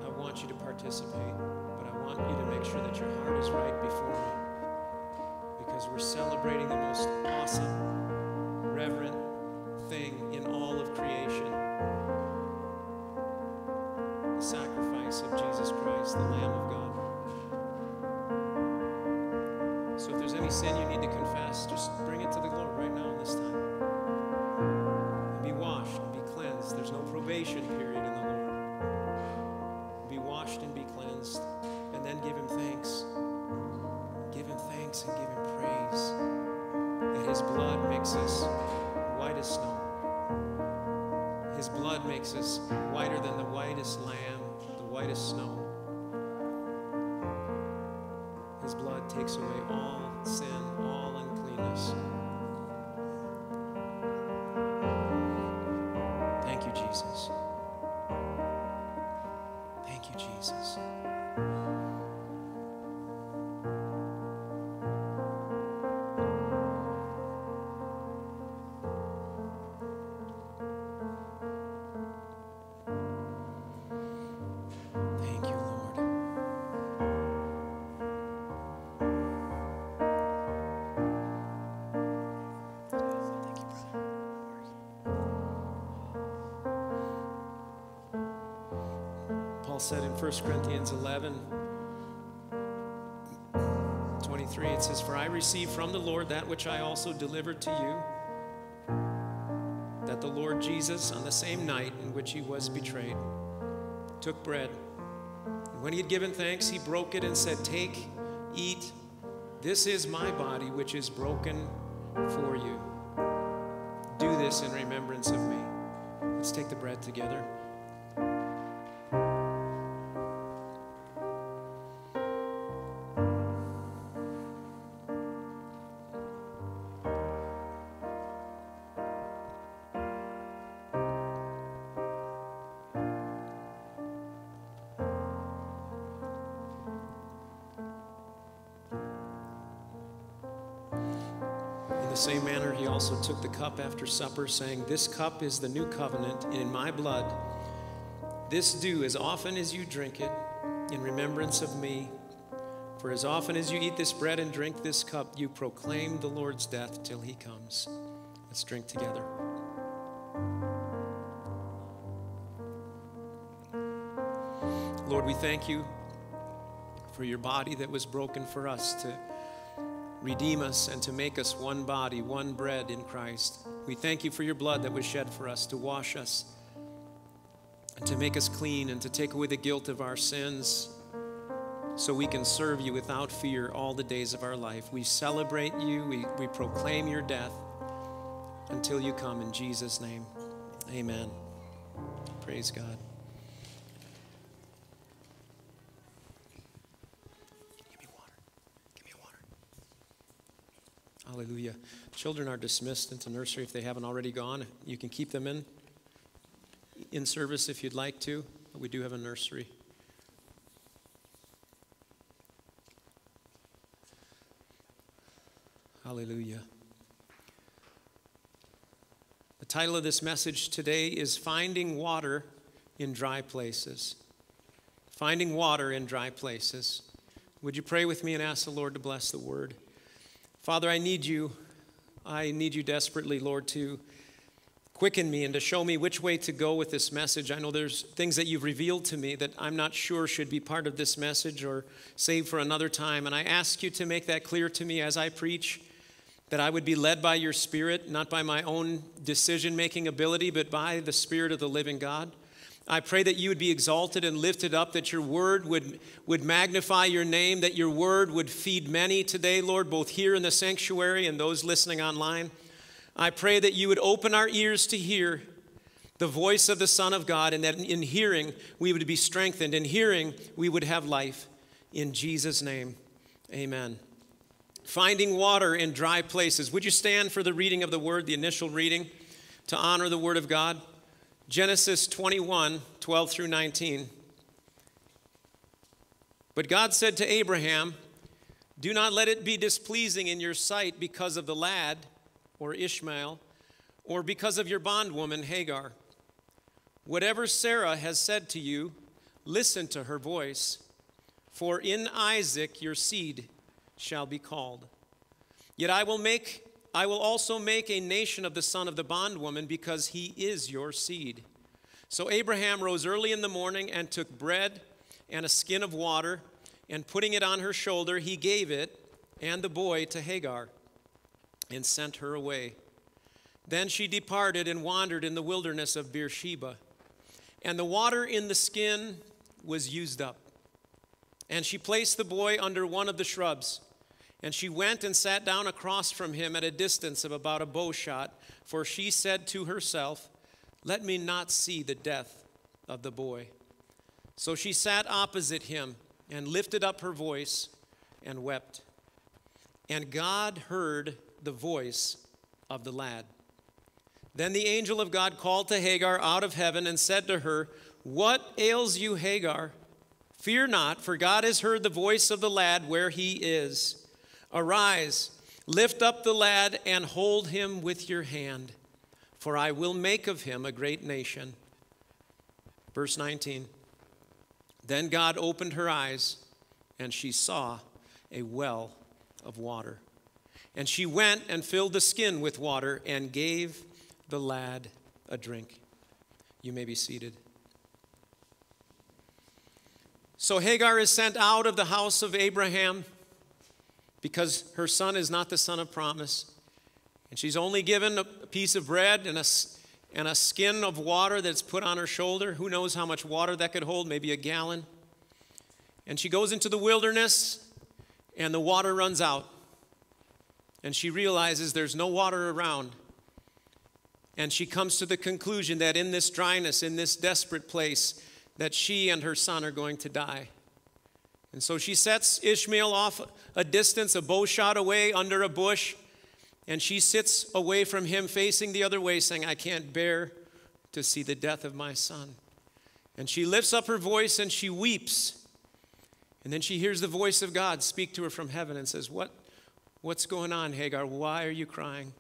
I want you to participate, but I want you to make sure that your heart is right before me. Because we're celebrating the most awesome, reverent said in 1 Corinthians 11, 23, it says, For I received from the Lord that which I also delivered to you, that the Lord Jesus, on the same night in which he was betrayed, took bread. And when he had given thanks, he broke it and said, Take, eat. This is my body, which is broken for you. Do this in remembrance of me. Let's take the bread together. Took the cup after supper, saying, This cup is the new covenant in my blood. This do as often as you drink it in remembrance of me. For as often as you eat this bread and drink this cup, you proclaim the Lord's death till he comes. Let's drink together. Lord, we thank you for your body that was broken for us to redeem us and to make us one body, one bread in Christ. We thank you for your blood that was shed for us to wash us and to make us clean and to take away the guilt of our sins so we can serve you without fear all the days of our life. We celebrate you, we, we proclaim your death until you come in Jesus' name. Amen. Praise God. Give me water. Give me water. Hallelujah. Children are dismissed into nursery if they haven't already gone. You can keep them in in service if you'd like to. We do have a nursery. Hallelujah. The title of this message today is Finding Water in Dry Places. Finding Water in Dry Places. Would you pray with me and ask the Lord to bless the word? Father, I need you. I need you desperately, Lord, to quicken me and to show me which way to go with this message. I know there's things that you've revealed to me that I'm not sure should be part of this message or saved for another time. And I ask you to make that clear to me as I preach, that I would be led by your Spirit, not by my own decision making ability, but by the Spirit of the living God. I pray that you would be exalted and lifted up, that your word would, would magnify your name, that your word would feed many today, Lord, both here in the sanctuary and those listening online. I pray that you would open our ears to hear the voice of the Son of God, and that in hearing we would be strengthened. In hearing we would have life. In Jesus' name, amen. Finding water in dry places. Would you stand for the reading of the word, the initial reading, to honor the word of God? Genesis 21 12 through 19. But God said to Abraham, Do not let it be displeasing in your sight because of the lad, or Ishmael, or because of your bondwoman Hagar. Whatever Sarah has said to you, listen to her voice, for in Isaac your seed shall be called. Yet I will make I will also make a nation of the son of the bondwoman because he is your seed. So Abraham rose early in the morning and took bread and a skin of water, and putting it on her shoulder, he gave it and the boy to Hagar and sent her away. Then she departed and wandered in the wilderness of Beersheba. And the water in the skin was used up. And she placed the boy under one of the shrubs. And she went and sat down across from him at a distance of about a bow shot, for she said to herself, Let me not see the death of the boy. So she sat opposite him and lifted up her voice and wept. And God heard the voice of the lad. Then the angel of God called to Hagar out of heaven and said to her, What ails you, Hagar? Fear not, for God has heard the voice of the lad where he is. Arise, lift up the lad, and hold him with your hand, for I will make of him a great nation. Verse 19 Then God opened her eyes, and she saw a well of water. And she went and filled the skin with water and gave the lad a drink. You may be seated. So Hagar is sent out of the house of Abraham because her son is not the son of promise. And she's only given a piece of bread and a, and a skin of water that's put on her shoulder. Who knows how much water that could hold? Maybe a gallon. And she goes into the wilderness, and the water runs out. And she realizes there's no water around. And she comes to the conclusion that in this dryness, in this desperate place, that she and her son are going to die. And so she sets Ishmael off a distance, a bow shot away under a bush, and she sits away from him, facing the other way, saying, I can't bear to see the death of my son. And she lifts up her voice and she weeps. And then she hears the voice of God speak to her from heaven and says, What, What's going on, Hagar? Why are you crying?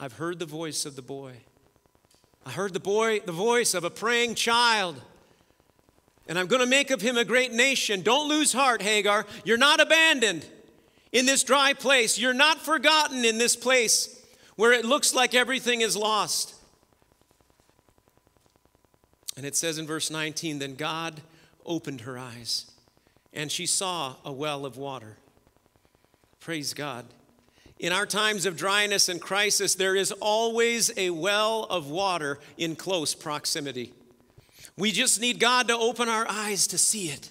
I've heard the voice of the boy. I heard the boy, the voice of a praying child. And I'm going to make of him a great nation. Don't lose heart, Hagar. You're not abandoned in this dry place. You're not forgotten in this place where it looks like everything is lost. And it says in verse 19 Then God opened her eyes, and she saw a well of water. Praise God. In our times of dryness and crisis, there is always a well of water in close proximity. We just need God to open our eyes to see it.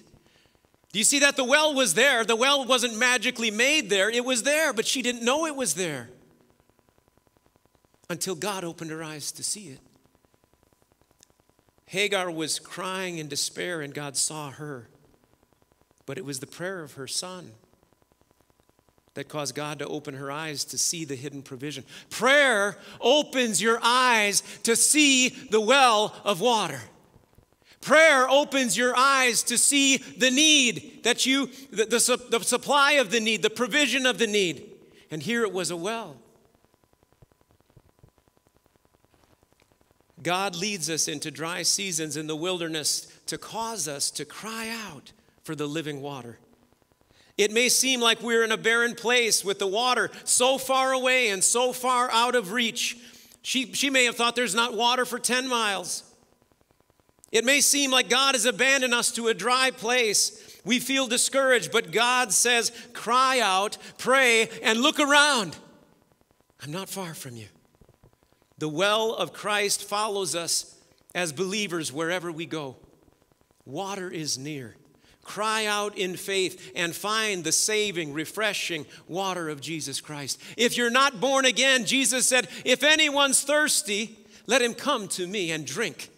Do you see that? The well was there. The well wasn't magically made there, it was there, but she didn't know it was there until God opened her eyes to see it. Hagar was crying in despair, and God saw her. But it was the prayer of her son that caused God to open her eyes to see the hidden provision. Prayer opens your eyes to see the well of water. Prayer opens your eyes to see the need that you, the, the, the, supply of the need, the provision of the need. And here it was a well. God leads us into dry seasons in the wilderness to cause us to cry out for the living water. It may seem like we're in a barren place with the water so far away and so far out of reach. She, she may have thought there's not water for 10 miles. It may seem like God has abandoned us to a dry place. We feel discouraged, but God says, cry out, pray, and look around. I'm not far from you. The well of Christ follows us as believers wherever we go. Water is near. Cry out in faith and find the saving, refreshing water of Jesus Christ. If you're not born again, Jesus said, If anyone's thirsty, let him come to me and drink.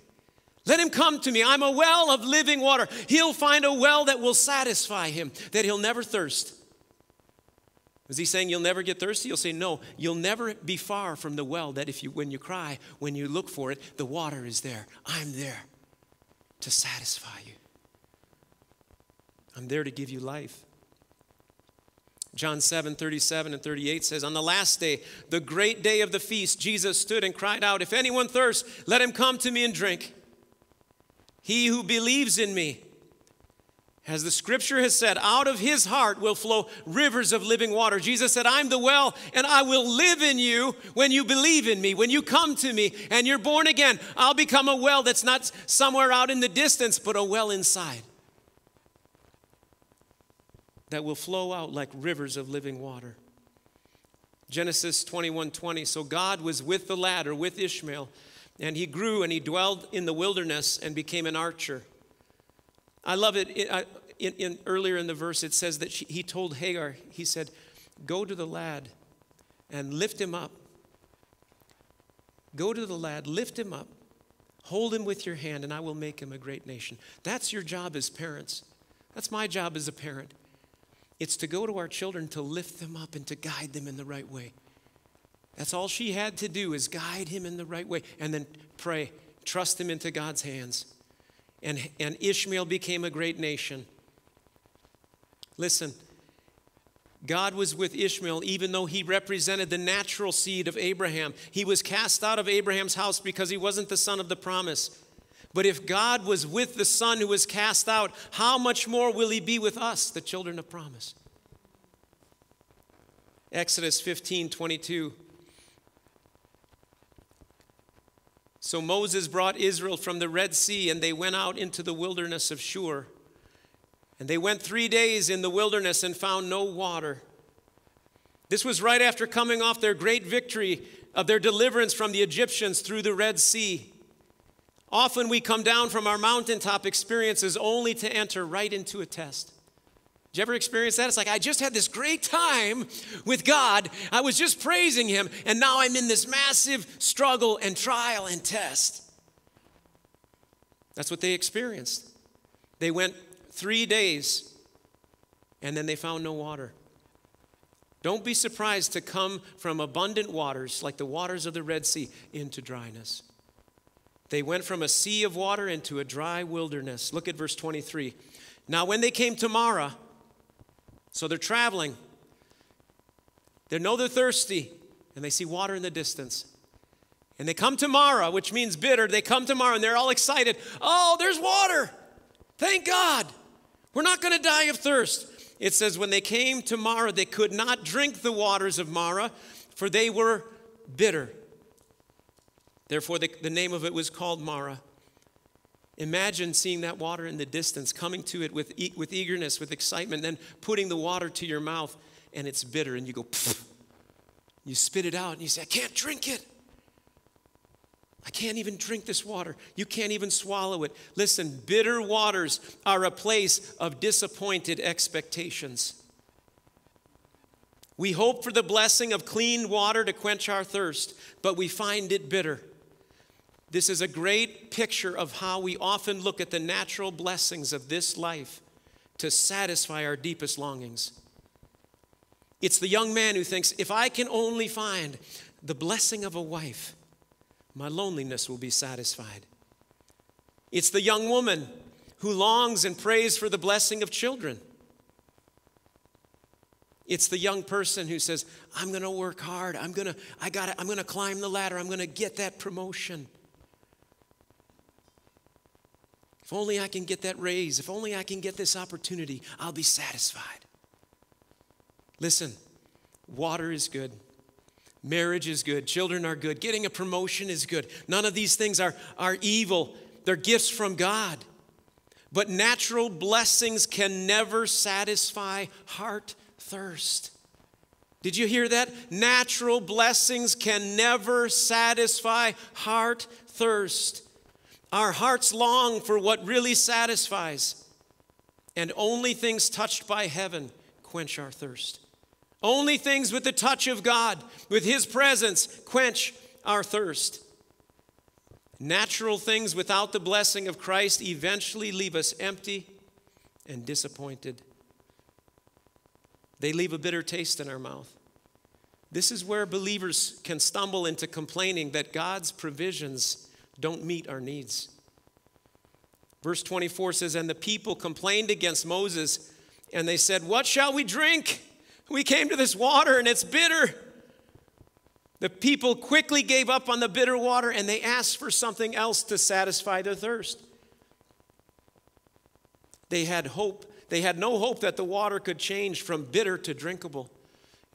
Let him come to me. I'm a well of living water. He'll find a well that will satisfy him, that he'll never thirst. Is he saying you'll never get thirsty? You'll say, No, you'll never be far from the well that if you, when you cry, when you look for it, the water is there. I'm there to satisfy you. I'm there to give you life. John 7, 37 and 38 says, On the last day, the great day of the feast, Jesus stood and cried out, If anyone thirsts, let him come to me and drink. He who believes in me, as the scripture has said, out of his heart will flow rivers of living water. Jesus said, I'm the well, and I will live in you when you believe in me. When you come to me and you're born again, I'll become a well that's not somewhere out in the distance, but a well inside that will flow out like rivers of living water. Genesis 21 20. So God was with the lad or with Ishmael and he grew and he dwelled in the wilderness and became an archer. I love it. it I, in, in, earlier in the verse, it says that she, he told Hagar, he said, Go to the lad and lift him up. Go to the lad, lift him up, hold him with your hand, and I will make him a great nation. That's your job as parents. That's my job as a parent. It's to go to our children to lift them up and to guide them in the right way. That's all she had to do is guide him in the right way and then pray, trust him into God's hands. And, and Ishmael became a great nation. Listen, God was with Ishmael even though he represented the natural seed of Abraham. He was cast out of Abraham's house because he wasn't the son of the promise. But if God was with the son who was cast out, how much more will he be with us, the children of promise? Exodus 15 22. So Moses brought Israel from the Red Sea, and they went out into the wilderness of Shur. And they went three days in the wilderness and found no water. This was right after coming off their great victory of their deliverance from the Egyptians through the Red Sea. Often we come down from our mountaintop experiences only to enter right into a test. Did you ever experience that? It's like, I just had this great time with God. I was just praising Him, and now I'm in this massive struggle and trial and test. That's what they experienced. They went three days, and then they found no water. Don't be surprised to come from abundant waters, like the waters of the Red Sea, into dryness. They went from a sea of water into a dry wilderness. Look at verse 23. Now, when they came to Marah, so they're traveling. They know they're thirsty and they see water in the distance. And they come to Marah, which means bitter. They come to Marah, and they're all excited. Oh, there's water. Thank God. We're not going to die of thirst. It says, when they came to Marah, they could not drink the waters of Marah, for they were bitter. Therefore, the, the name of it was called Marah. Imagine seeing that water in the distance, coming to it with, e- with eagerness, with excitement, then putting the water to your mouth, and it's bitter, and you go, Pfft. you spit it out, and you say, I can't drink it. I can't even drink this water. You can't even swallow it. Listen, bitter waters are a place of disappointed expectations. We hope for the blessing of clean water to quench our thirst, but we find it bitter. This is a great picture of how we often look at the natural blessings of this life to satisfy our deepest longings. It's the young man who thinks, if I can only find the blessing of a wife, my loneliness will be satisfied. It's the young woman who longs and prays for the blessing of children. It's the young person who says, I'm going to work hard. I'm going to I got I'm going to climb the ladder. I'm going to get that promotion. If only I can get that raise, if only I can get this opportunity, I'll be satisfied. Listen, water is good. Marriage is good. Children are good. Getting a promotion is good. None of these things are, are evil, they're gifts from God. But natural blessings can never satisfy heart thirst. Did you hear that? Natural blessings can never satisfy heart thirst. Our hearts long for what really satisfies, and only things touched by heaven quench our thirst. Only things with the touch of God, with His presence, quench our thirst. Natural things without the blessing of Christ eventually leave us empty and disappointed. They leave a bitter taste in our mouth. This is where believers can stumble into complaining that God's provisions don't meet our needs. Verse 24 says, And the people complained against Moses, and they said, What shall we drink? We came to this water, and it's bitter. The people quickly gave up on the bitter water and they asked for something else to satisfy their thirst. They had hope. They had no hope that the water could change from bitter to drinkable.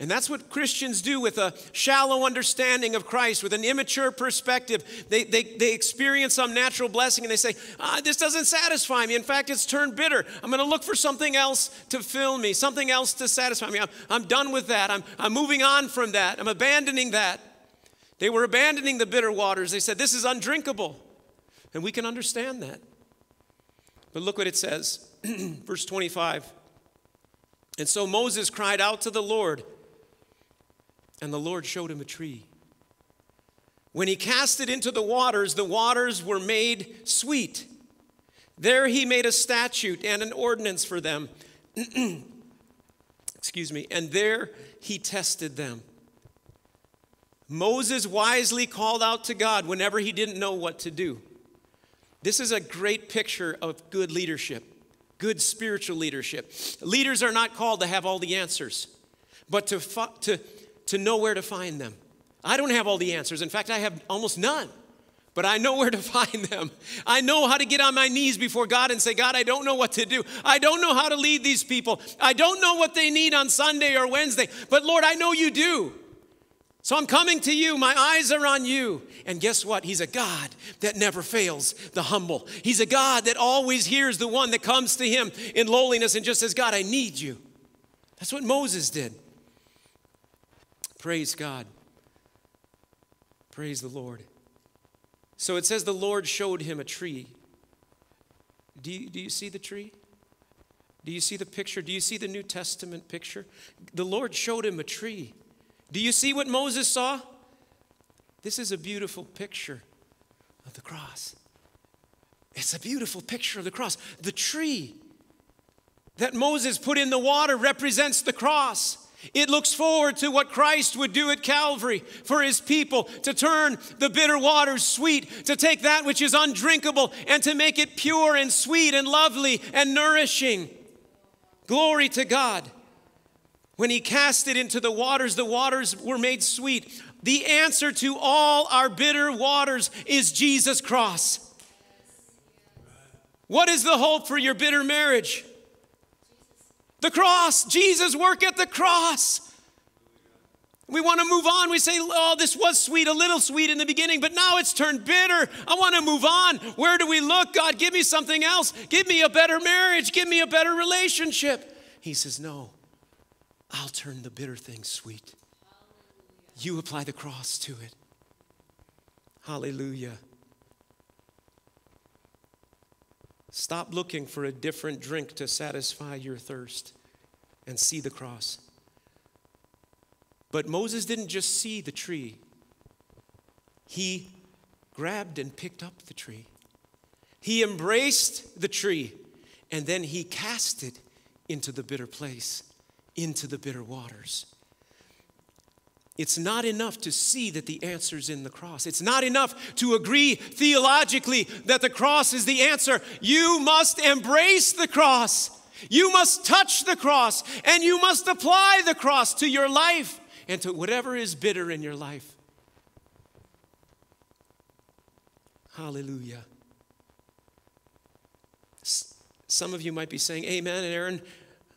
And that's what Christians do with a shallow understanding of Christ, with an immature perspective. They, they, they experience some natural blessing and they say, ah, This doesn't satisfy me. In fact, it's turned bitter. I'm going to look for something else to fill me, something else to satisfy me. I'm, I'm done with that. I'm, I'm moving on from that. I'm abandoning that. They were abandoning the bitter waters. They said, This is undrinkable. And we can understand that. But look what it says, verse 25. And so Moses cried out to the Lord. And the Lord showed him a tree. When he cast it into the waters, the waters were made sweet. There he made a statute and an ordinance for them. Excuse me. And there he tested them. Moses wisely called out to God whenever he didn't know what to do. This is a great picture of good leadership, good spiritual leadership. Leaders are not called to have all the answers, but to, to, to know where to find them. I don't have all the answers. In fact, I have almost none, but I know where to find them. I know how to get on my knees before God and say, God, I don't know what to do. I don't know how to lead these people. I don't know what they need on Sunday or Wednesday, but Lord, I know you do. So I'm coming to you. My eyes are on you. And guess what? He's a God that never fails the humble. He's a God that always hears the one that comes to him in lowliness and just says, God, I need you. That's what Moses did. Praise God. Praise the Lord. So it says the Lord showed him a tree. Do you, do you see the tree? Do you see the picture? Do you see the New Testament picture? The Lord showed him a tree. Do you see what Moses saw? This is a beautiful picture of the cross. It's a beautiful picture of the cross. The tree that Moses put in the water represents the cross. It looks forward to what Christ would do at Calvary for his people to turn the bitter waters sweet, to take that which is undrinkable and to make it pure and sweet and lovely and nourishing. Glory to God. When he cast it into the waters, the waters were made sweet. The answer to all our bitter waters is Jesus' cross. What is the hope for your bitter marriage? The cross, Jesus' work at the cross. We want to move on. We say, oh, this was sweet, a little sweet in the beginning, but now it's turned bitter. I want to move on. Where do we look? God, give me something else. Give me a better marriage. Give me a better relationship. He says, no, I'll turn the bitter things sweet. You apply the cross to it. Hallelujah. Stop looking for a different drink to satisfy your thirst and see the cross. But Moses didn't just see the tree, he grabbed and picked up the tree. He embraced the tree and then he cast it into the bitter place, into the bitter waters. It's not enough to see that the answer's in the cross. It's not enough to agree theologically that the cross is the answer. You must embrace the cross. You must touch the cross and you must apply the cross to your life and to whatever is bitter in your life. Hallelujah. Some of you might be saying, Amen, and Aaron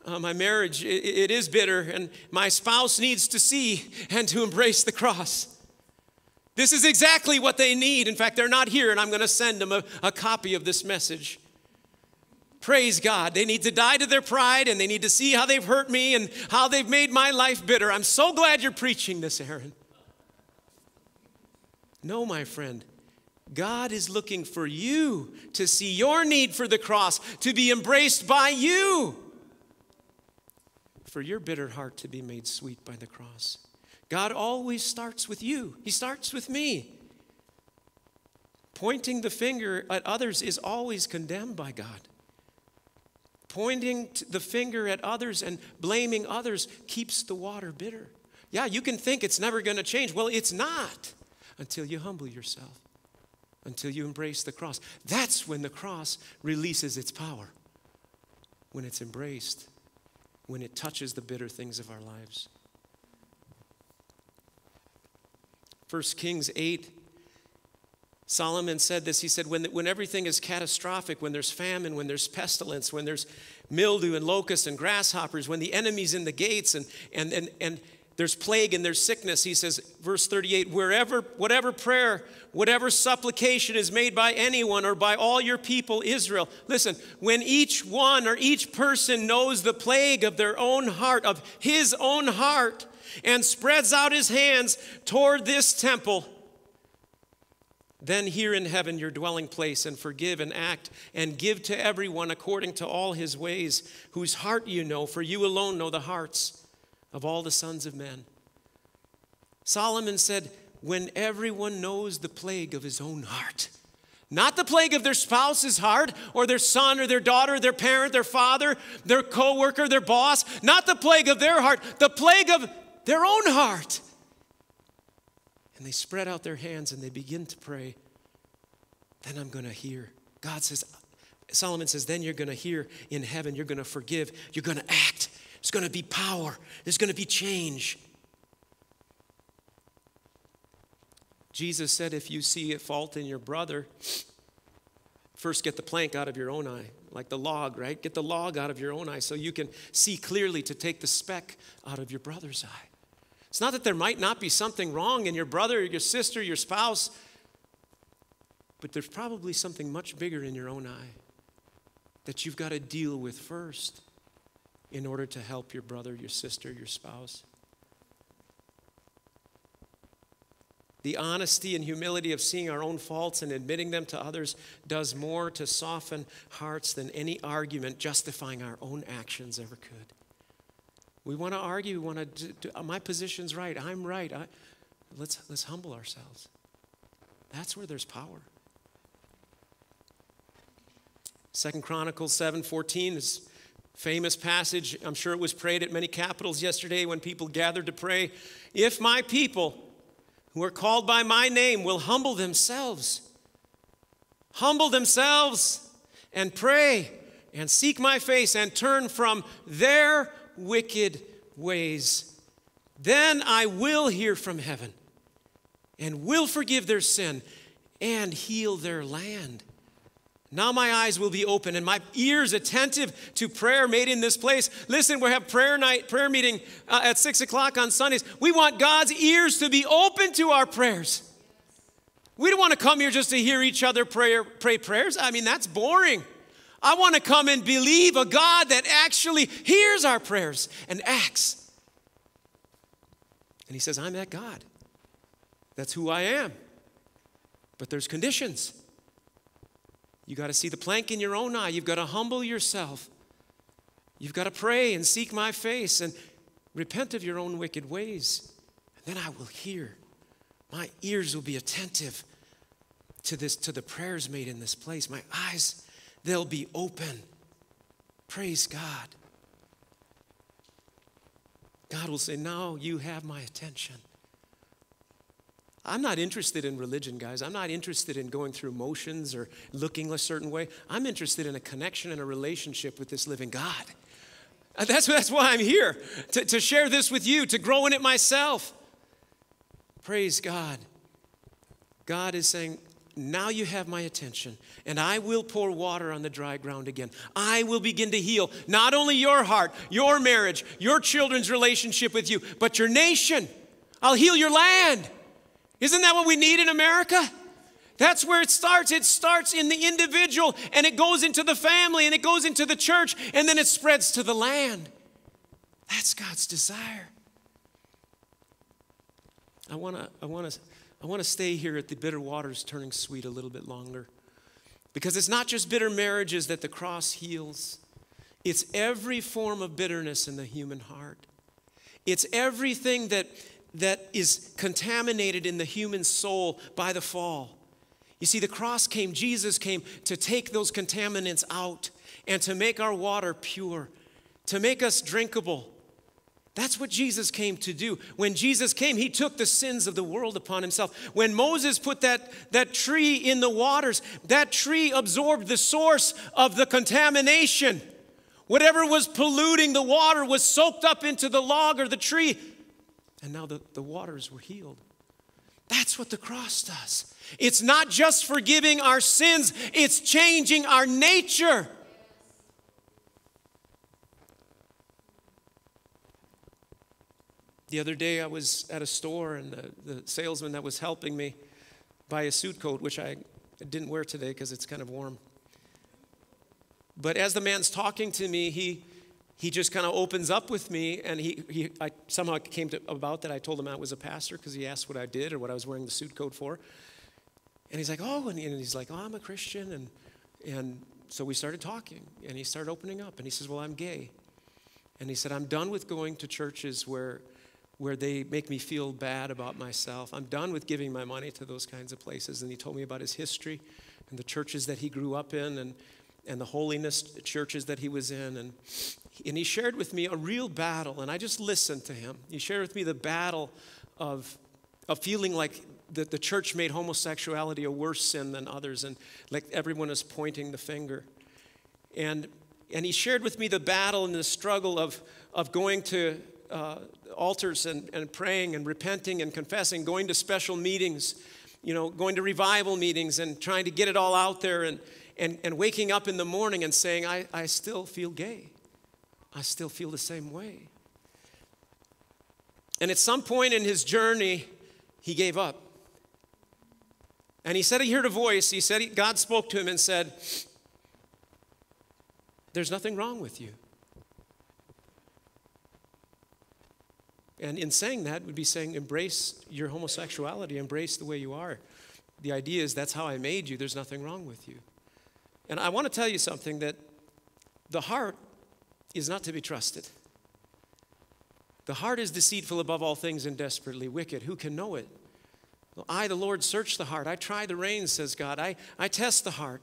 uh, my marriage, it, it is bitter, and my spouse needs to see and to embrace the cross. This is exactly what they need. In fact, they're not here, and I'm going to send them a, a copy of this message. Praise God. They need to die to their pride and they need to see how they've hurt me and how they've made my life bitter. I'm so glad you're preaching this, Aaron. No, my friend. God is looking for you to see your need for the cross, to be embraced by you for your bitter heart to be made sweet by the cross. God always starts with you, He starts with me. Pointing the finger at others is always condemned by God. Pointing the finger at others and blaming others keeps the water bitter. Yeah, you can think it's never going to change. Well, it's not until you humble yourself, until you embrace the cross. That's when the cross releases its power, when it's embraced when it touches the bitter things of our lives. 1 Kings 8, Solomon said this. He said, when, when everything is catastrophic, when there's famine, when there's pestilence, when there's mildew and locusts and grasshoppers, when the enemy's in the gates and, and, and, and there's plague and there's sickness. He says, verse 38, wherever, whatever prayer, whatever supplication is made by anyone or by all your people, Israel. Listen, when each one or each person knows the plague of their own heart, of his own heart, and spreads out his hands toward this temple, then hear in heaven your dwelling place and forgive and act and give to everyone according to all his ways, whose heart you know, for you alone know the hearts of all the sons of men. Solomon said, When everyone knows the plague of his own heart, not the plague of their spouse's heart, or their son, or their daughter, their parent, their father, their co worker, their boss, not the plague of their heart, the plague of their own heart. And they spread out their hands and they begin to pray. Then I'm going to hear. God says, Solomon says, then you're going to hear in heaven, you're going to forgive, you're going to act. There's going to be power, there's going to be change. Jesus said, if you see a fault in your brother, first get the plank out of your own eye, like the log, right? Get the log out of your own eye so you can see clearly to take the speck out of your brother's eye. It's not that there might not be something wrong in your brother, your sister, your spouse, but there's probably something much bigger in your own eye that you've got to deal with first in order to help your brother, your sister, your spouse. The honesty and humility of seeing our own faults and admitting them to others does more to soften hearts than any argument justifying our own actions ever could. We want to argue, we want to, do, my position's right, I'm right. I, let's, let's humble ourselves. That's where there's power. Second Chronicles 7:14 is famous passage. I'm sure it was prayed at many capitals yesterday when people gathered to pray. If my people who are called by my name will humble themselves, humble themselves and pray and seek my face and turn from their wicked ways, then I will hear from heaven and will forgive their sin and heal their land. Now my eyes will be open and my ears attentive to prayer made in this place. Listen, we have prayer night, prayer meeting uh, at six o'clock on Sundays. We want God's ears to be open to our prayers. We don't want to come here just to hear each other pray, pray prayers. I mean, that's boring. I want to come and believe a God that actually hears our prayers and acts. And he says, I'm that God. That's who I am. But there's conditions. You got to see the plank in your own eye. You've got to humble yourself. You've got to pray and seek my face and repent of your own wicked ways. And then I will hear. My ears will be attentive to this to the prayers made in this place. My eyes they'll be open. Praise God. God will say, Now you have my attention. I'm not interested in religion, guys. I'm not interested in going through motions or looking a certain way. I'm interested in a connection and a relationship with this living God. That's, that's why I'm here, to, to share this with you, to grow in it myself. Praise God. God is saying, now you have my attention, and I will pour water on the dry ground again. I will begin to heal not only your heart, your marriage, your children's relationship with you, but your nation. I'll heal your land. Isn't that what we need in America? That's where it starts. It starts in the individual, and it goes into the family, and it goes into the church, and then it spreads to the land. That's God's desire. I want to I want to I want to stay here at the bitter waters turning sweet a little bit longer. Because it's not just bitter marriages that the cross heals, it's every form of bitterness in the human heart. It's everything that, that is contaminated in the human soul by the fall. You see, the cross came, Jesus came to take those contaminants out and to make our water pure, to make us drinkable, that's what Jesus came to do. When Jesus came, he took the sins of the world upon himself. When Moses put that, that tree in the waters, that tree absorbed the source of the contamination. Whatever was polluting the water was soaked up into the log or the tree, and now the, the waters were healed. That's what the cross does. It's not just forgiving our sins, it's changing our nature. The other day, I was at a store, and the, the salesman that was helping me buy a suit coat, which I didn't wear today because it's kind of warm. But as the man's talking to me, he, he just kind of opens up with me, and he, he I somehow came to about that. I told him I was a pastor because he asked what I did or what I was wearing the suit coat for. And he's like, oh, and, and he's like, oh, I'm a Christian, and and so we started talking, and he started opening up, and he says, well, I'm gay, and he said, I'm done with going to churches where where they make me feel bad about myself. I'm done with giving my money to those kinds of places. And he told me about his history and the churches that he grew up in and, and the holiness churches that he was in. And, and he shared with me a real battle, and I just listened to him. He shared with me the battle of, of feeling like that the church made homosexuality a worse sin than others, and like everyone is pointing the finger. And, and he shared with me the battle and the struggle of, of going to uh, altars and, and praying and repenting and confessing, going to special meetings, you know, going to revival meetings and trying to get it all out there and, and, and waking up in the morning and saying, I, I still feel gay. I still feel the same way. And at some point in his journey, he gave up. And he said he heard a voice. He said he, God spoke to him and said, There's nothing wrong with you. And in saying that, would be saying, embrace your homosexuality, embrace the way you are. The idea is that's how I made you, there's nothing wrong with you. And I want to tell you something that the heart is not to be trusted. The heart is deceitful above all things and desperately wicked. Who can know it? Well, I, the Lord, search the heart. I try the reins, says God. I, I test the heart.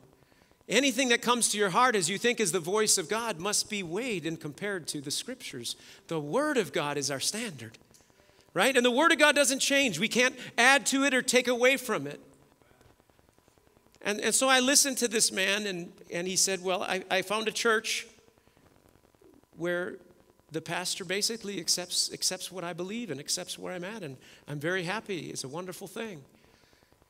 Anything that comes to your heart as you think is the voice of God must be weighed and compared to the scriptures. The Word of God is our standard, right? And the Word of God doesn't change. We can't add to it or take away from it. And, and so I listened to this man, and, and he said, Well, I, I found a church where the pastor basically accepts, accepts what I believe and accepts where I'm at, and I'm very happy. It's a wonderful thing.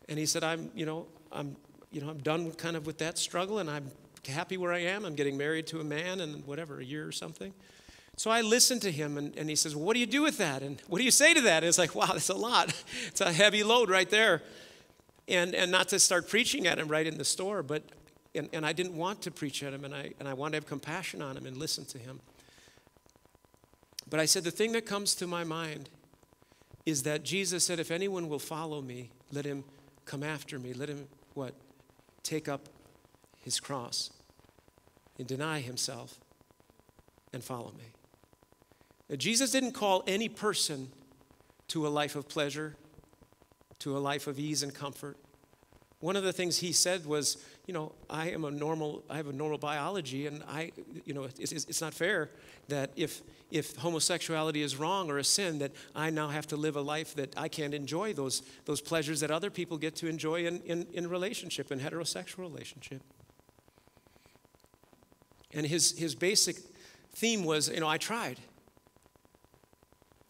And he said, I'm, you know, I'm, you know, I'm done kind of with that struggle, and I'm happy where I am. I'm getting married to a man in whatever, a year or something. So I listened to him, and, and he says, well, What do you do with that? And what do you say to that? And it's like, Wow, that's a lot. It's a heavy load right there. And, and not to start preaching at him right in the store, but, and, and I didn't want to preach at him, and I, and I wanted to have compassion on him and listen to him. But I said, The thing that comes to my mind is that Jesus said, If anyone will follow me, let him come after me. Let him, what? Take up his cross and deny himself and follow me. Now, Jesus didn't call any person to a life of pleasure, to a life of ease and comfort. One of the things he said was, you know, I am a normal, I have a normal biology, and I, you know, it's, it's not fair that if, if homosexuality is wrong or a sin, that I now have to live a life that I can't enjoy those, those pleasures that other people get to enjoy in, in, in relationship, in heterosexual relationship. And his, his basic theme was, you know, I tried.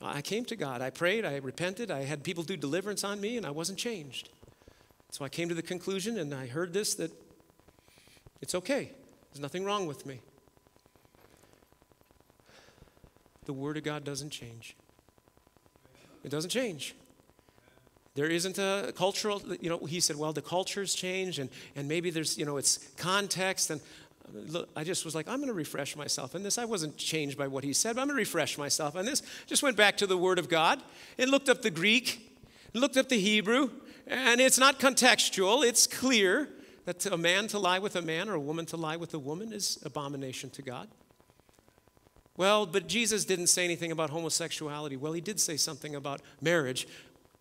I came to God. I prayed. I repented. I had people do deliverance on me, and I wasn't changed. So I came to the conclusion, and I heard this that it's okay. There's nothing wrong with me. The Word of God doesn't change. It doesn't change. There isn't a cultural, you know, he said, well, the culture's changed, and, and maybe there's, you know, it's context. And I just was like, I'm going to refresh myself in this. I wasn't changed by what he said, but I'm going to refresh myself on this. Just went back to the Word of God and looked up the Greek, looked up the Hebrew, and it's not contextual, it's clear that a man to lie with a man or a woman to lie with a woman is abomination to God. Well, but Jesus didn't say anything about homosexuality. Well, he did say something about marriage.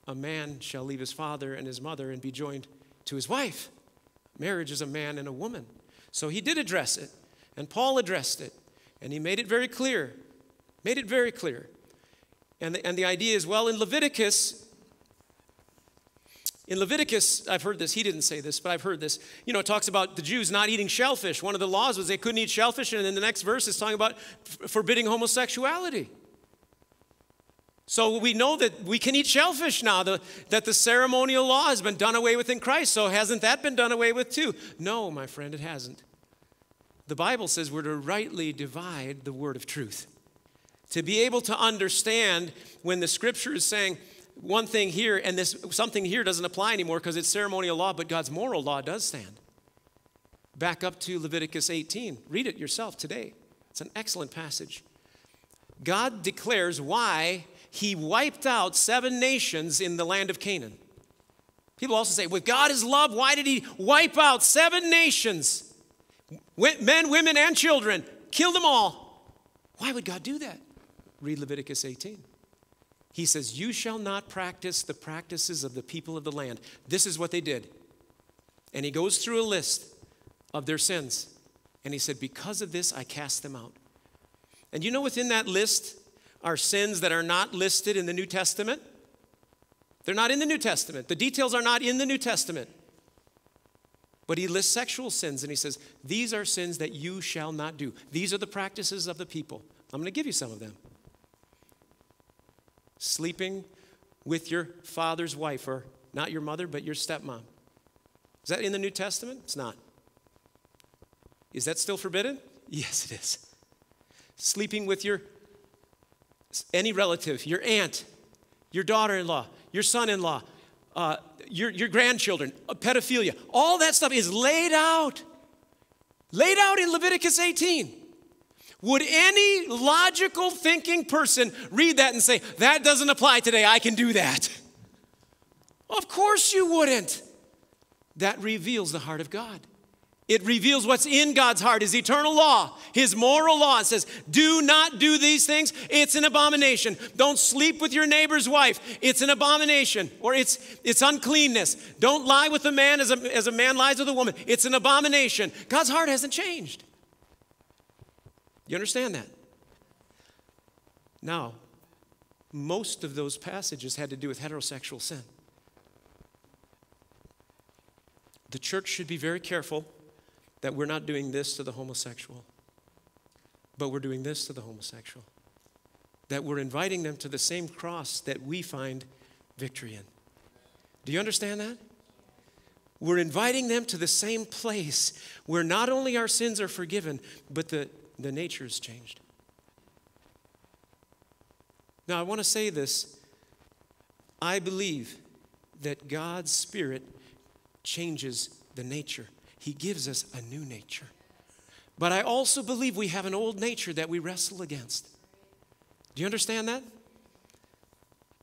A man shall leave his father and his mother and be joined to his wife. Marriage is a man and a woman. So he did address it, and Paul addressed it, and he made it very clear. Made it very clear. And the, and the idea is well, in Leviticus, in Leviticus, I've heard this, he didn't say this, but I've heard this. You know, it talks about the Jews not eating shellfish. One of the laws was they couldn't eat shellfish, and then the next verse is talking about forbidding homosexuality. So we know that we can eat shellfish now, the, that the ceremonial law has been done away with in Christ. So hasn't that been done away with too? No, my friend, it hasn't. The Bible says we're to rightly divide the word of truth. To be able to understand when the scripture is saying one thing here and this something here doesn't apply anymore because it's ceremonial law, but God's moral law does stand. Back up to Leviticus 18. Read it yourself today. It's an excellent passage. God declares why he wiped out seven nations in the land of Canaan. People also say, with God is love, why did he wipe out seven nations? Men, women, and children. Kill them all. Why would God do that? Read Leviticus 18. He says, You shall not practice the practices of the people of the land. This is what they did. And he goes through a list of their sins. And he said, Because of this, I cast them out. And you know, within that list are sins that are not listed in the New Testament. They're not in the New Testament. The details are not in the New Testament. But he lists sexual sins and he says, These are sins that you shall not do. These are the practices of the people. I'm going to give you some of them. Sleeping with your father's wife, or not your mother, but your stepmom. Is that in the New Testament? It's not. Is that still forbidden? Yes, it is. Sleeping with your any relative, your aunt, your daughter-in-law, your son-in-law, uh, your, your grandchildren, uh, pedophilia, all that stuff is laid out. Laid out in Leviticus 18. Would any logical thinking person read that and say, that doesn't apply today, I can do that? Of course you wouldn't. That reveals the heart of God. It reveals what's in God's heart, his eternal law, his moral law. It says, do not do these things. It's an abomination. Don't sleep with your neighbor's wife. It's an abomination. Or it's, it's uncleanness. Don't lie with a man as a, as a man lies with a woman. It's an abomination. God's heart hasn't changed. You understand that? Now, most of those passages had to do with heterosexual sin. The church should be very careful that we're not doing this to the homosexual, but we're doing this to the homosexual. That we're inviting them to the same cross that we find victory in. Do you understand that? We're inviting them to the same place where not only our sins are forgiven, but the, the nature is changed. Now, I want to say this. I believe that God's Spirit changes the nature. He gives us a new nature. But I also believe we have an old nature that we wrestle against. Do you understand that?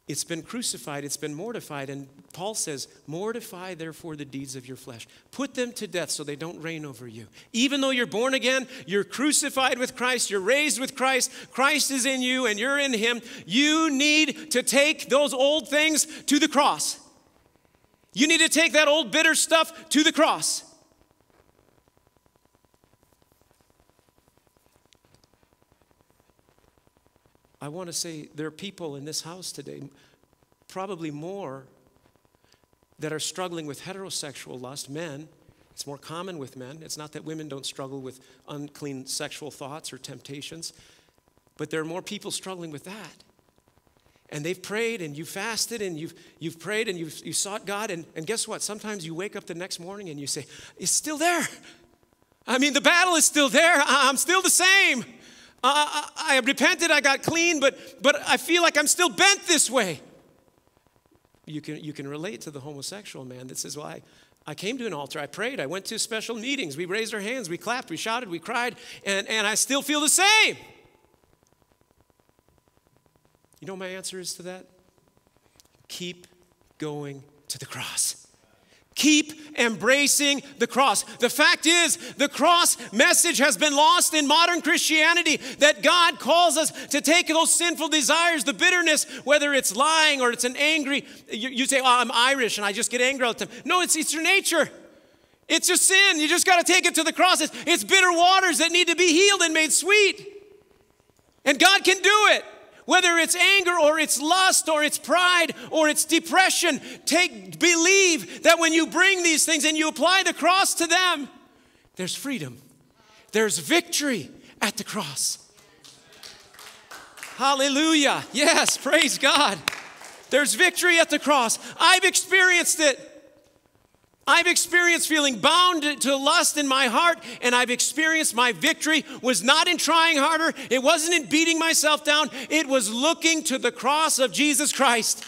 It's been crucified, it's been mortified, and Paul says, Mortify therefore the deeds of your flesh. Put them to death so they don't reign over you. Even though you're born again, you're crucified with Christ, you're raised with Christ, Christ is in you, and you're in Him. You need to take those old things to the cross. You need to take that old bitter stuff to the cross. I want to say there are people in this house today, probably more, that are struggling with heterosexual lust, men. It's more common with men. It's not that women don't struggle with unclean sexual thoughts or temptations, but there are more people struggling with that. And they've prayed and you've fasted and you've, you've prayed and you've, you sought God. And, and guess what? Sometimes you wake up the next morning and you say, It's still there. I mean, the battle is still there. I'm still the same. I, I, I repented, I got clean, but, but I feel like I'm still bent this way. You can, you can relate to the homosexual man that says, Well, I, I came to an altar, I prayed, I went to special meetings, we raised our hands, we clapped, we shouted, we cried, and, and I still feel the same. You know what my answer is to that? Keep going to the cross. Keep embracing the cross. The fact is, the cross message has been lost in modern Christianity that God calls us to take those sinful desires, the bitterness, whether it's lying or it's an angry, you, you say, Oh, I'm Irish and I just get angry all the time. No, it's, it's your nature. It's just sin. You just got to take it to the cross. It's, it's bitter waters that need to be healed and made sweet. And God can do it whether it's anger or it's lust or it's pride or it's depression, take believe that when you bring these things and you apply the cross to them, there's freedom. There's victory at the cross. Hallelujah. Yes, praise God. There's victory at the cross. I've experienced it. I've experienced feeling bound to lust in my heart, and I've experienced my victory was not in trying harder, it wasn't in beating myself down, it was looking to the cross of Jesus Christ.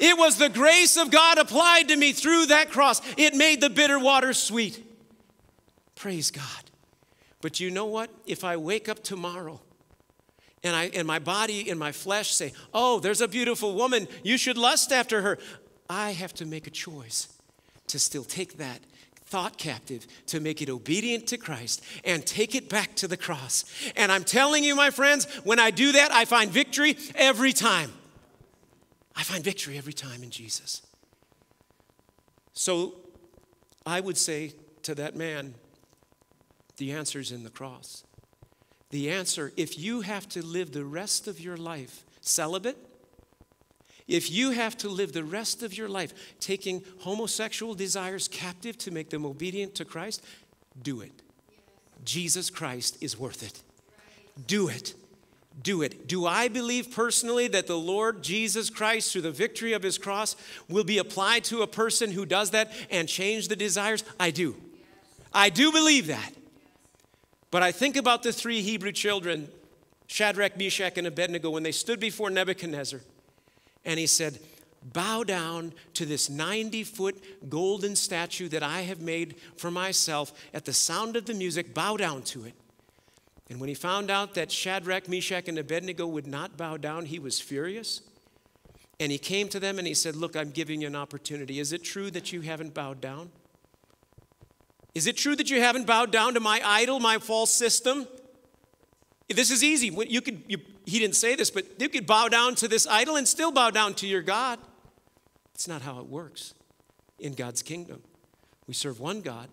It was the grace of God applied to me through that cross. It made the bitter waters sweet. Praise God. But you know what? If I wake up tomorrow and, I, and my body and my flesh say, Oh, there's a beautiful woman, you should lust after her, I have to make a choice to still take that thought captive, to make it obedient to Christ and take it back to the cross. And I'm telling you, my friends, when I do that, I find victory every time. I find victory every time in Jesus. So I would say to that man, the answer is in the cross. The answer, if you have to live the rest of your life celibate, if you have to live the rest of your life taking homosexual desires captive to make them obedient to Christ, do it. Jesus Christ is worth it. Do it. Do it. Do I believe personally that the Lord Jesus Christ, through the victory of his cross, will be applied to a person who does that and change the desires? I do. I do believe that. But I think about the three Hebrew children, Shadrach, Meshach, and Abednego, when they stood before Nebuchadnezzar and he said, Bow down to this 90 foot golden statue that I have made for myself. At the sound of the music, bow down to it. And when he found out that Shadrach, Meshach, and Abednego would not bow down, he was furious. And he came to them and he said, Look, I'm giving you an opportunity. Is it true that you haven't bowed down? Is it true that you haven't bowed down to my idol, my false system? This is easy. You could, you, he didn't say this, but you could bow down to this idol and still bow down to your God. It's not how it works in God's kingdom. We serve one God.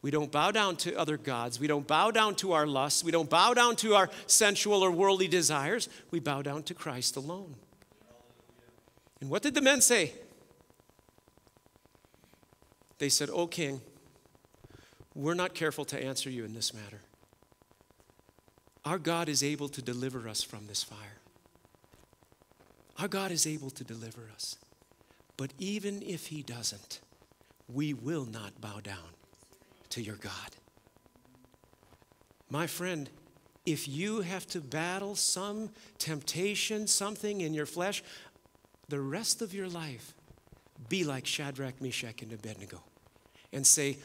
We don't bow down to other gods. We don't bow down to our lusts. We don't bow down to our sensual or worldly desires. We bow down to Christ alone. And what did the men say? They said, O king, we're not careful to answer you in this matter. Our God is able to deliver us from this fire. Our God is able to deliver us. But even if He doesn't, we will not bow down to your God. My friend, if you have to battle some temptation, something in your flesh, the rest of your life, be like Shadrach, Meshach, and Abednego and say,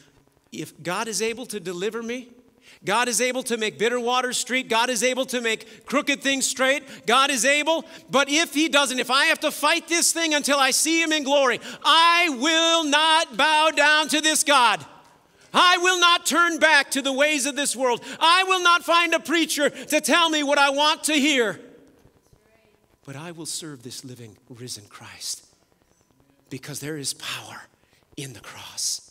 if God is able to deliver me, God is able to make bitter water straight. God is able to make crooked things straight. God is able. But if He doesn't, if I have to fight this thing until I see Him in glory, I will not bow down to this God. I will not turn back to the ways of this world. I will not find a preacher to tell me what I want to hear. But I will serve this living, risen Christ because there is power in the cross.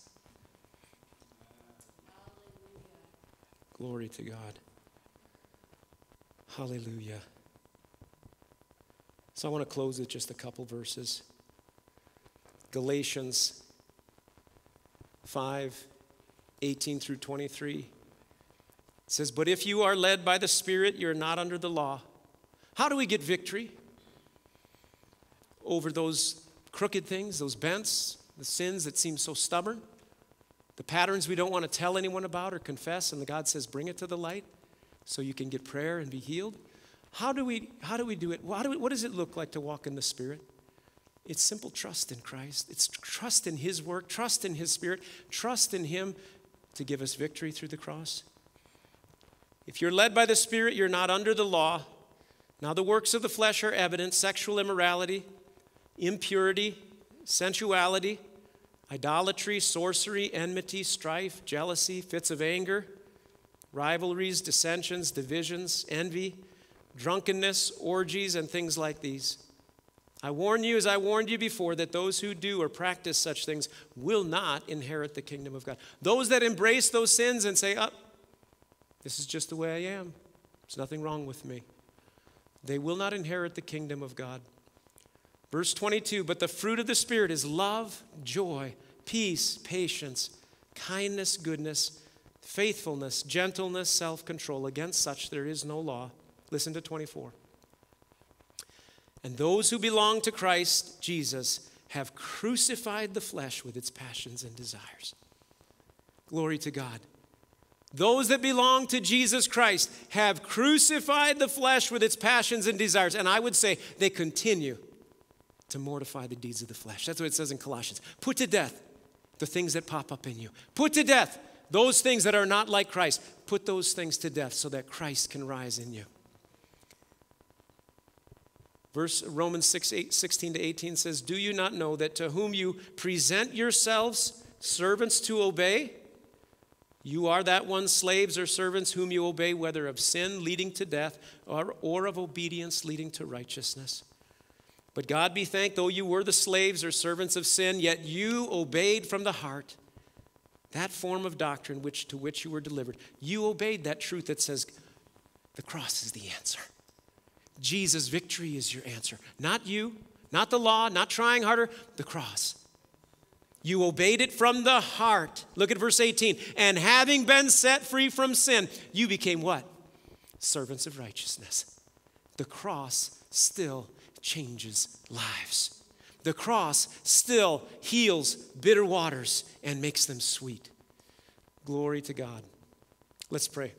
Glory to God. Hallelujah. So I want to close with just a couple verses. Galatians 5 18 through 23. It says, But if you are led by the Spirit, you're not under the law. How do we get victory over those crooked things, those bents, the sins that seem so stubborn? The patterns we don't want to tell anyone about or confess, and the God says, bring it to the light so you can get prayer and be healed. How do we, how do, we do it? Do we, what does it look like to walk in the Spirit? It's simple trust in Christ. It's trust in His work, trust in His Spirit, trust in Him to give us victory through the cross. If you're led by the Spirit, you're not under the law. Now, the works of the flesh are evident sexual immorality, impurity, sensuality idolatry, sorcery, enmity, strife, jealousy, fits of anger, rivalries, dissensions, divisions, envy, drunkenness, orgies, and things like these. I warn you, as I warned you before, that those who do or practice such things will not inherit the kingdom of God. Those that embrace those sins and say, oh, this is just the way I am, there's nothing wrong with me, they will not inherit the kingdom of God. Verse 22 But the fruit of the Spirit is love, joy, peace, patience, kindness, goodness, faithfulness, gentleness, self control. Against such there is no law. Listen to 24. And those who belong to Christ Jesus have crucified the flesh with its passions and desires. Glory to God. Those that belong to Jesus Christ have crucified the flesh with its passions and desires. And I would say they continue to mortify the deeds of the flesh. That's what it says in Colossians. Put to death the things that pop up in you. Put to death those things that are not like Christ. Put those things to death so that Christ can rise in you. Verse Romans 6, 8, 16 to 18 says, Do you not know that to whom you present yourselves servants to obey, you are that one, slaves or servants whom you obey, whether of sin leading to death or, or of obedience leading to righteousness. But God be thanked, though you were the slaves or servants of sin, yet you obeyed from the heart that form of doctrine which, to which you were delivered. You obeyed that truth that says the cross is the answer. Jesus' victory is your answer. Not you, not the law, not trying harder, the cross. You obeyed it from the heart. Look at verse 18. And having been set free from sin, you became what? Servants of righteousness. The cross still changes lives. The cross still heals bitter waters and makes them sweet. Glory to God. Let's pray.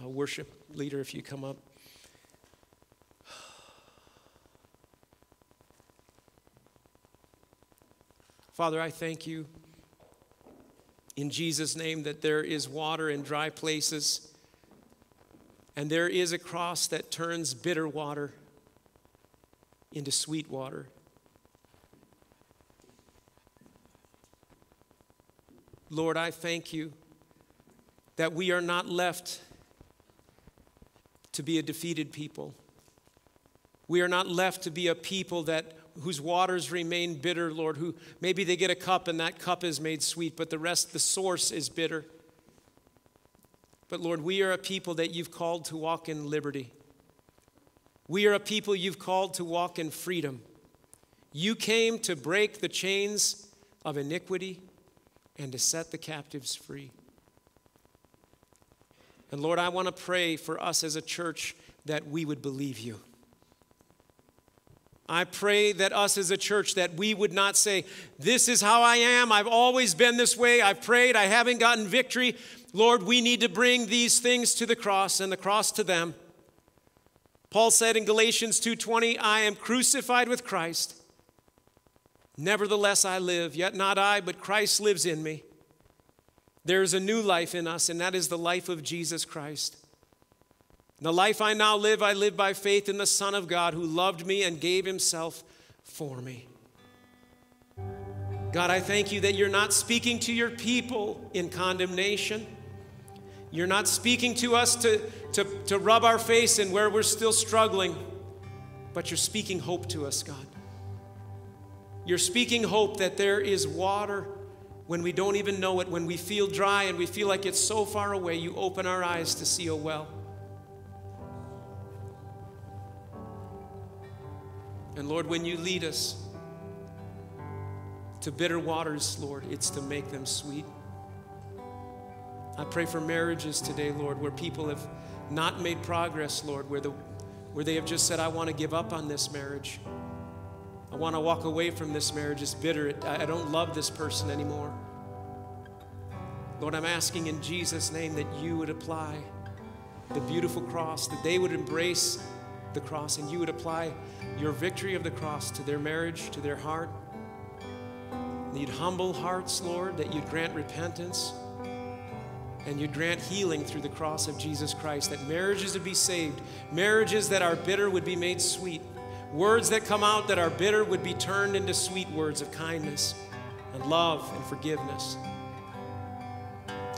Uh, worship leader, if you come up. Father, I thank you in Jesus' name that there is water in dry places, and there is a cross that turns bitter water into sweet water. Lord, I thank you that we are not left to be a defeated people. We are not left to be a people that whose waters remain bitter, Lord, who maybe they get a cup and that cup is made sweet, but the rest, the source is bitter. But Lord, we are a people that you've called to walk in liberty. We are a people you've called to walk in freedom. You came to break the chains of iniquity and to set the captives free. And Lord, I want to pray for us as a church that we would believe you. I pray that us as a church that we would not say, This is how I am. I've always been this way. I've prayed. I haven't gotten victory. Lord, we need to bring these things to the cross and the cross to them. Paul said in Galatians 2:20, I am crucified with Christ. Nevertheless I live, yet not I, but Christ lives in me. There is a new life in us, and that is the life of Jesus Christ. The life I now live, I live by faith in the Son of God who loved me and gave himself for me. God, I thank you that you're not speaking to your people in condemnation. You're not speaking to us to, to, to rub our face in where we're still struggling, but you're speaking hope to us, God. You're speaking hope that there is water when we don't even know it, when we feel dry and we feel like it's so far away. You open our eyes to see a well. And Lord, when you lead us to bitter waters, Lord, it's to make them sweet. I pray for marriages today, Lord, where people have not made progress, Lord, where, the, where they have just said, I want to give up on this marriage. I want to walk away from this marriage. It's bitter. I, I don't love this person anymore. Lord, I'm asking in Jesus' name that you would apply the beautiful cross, that they would embrace the cross and you would apply your victory of the cross to their marriage, to their heart. Need humble hearts, Lord, that you'd grant repentance and you'd grant healing through the cross of Jesus Christ, that marriages would be saved, marriages that are bitter would be made sweet, words that come out that are bitter would be turned into sweet words of kindness and love and forgiveness.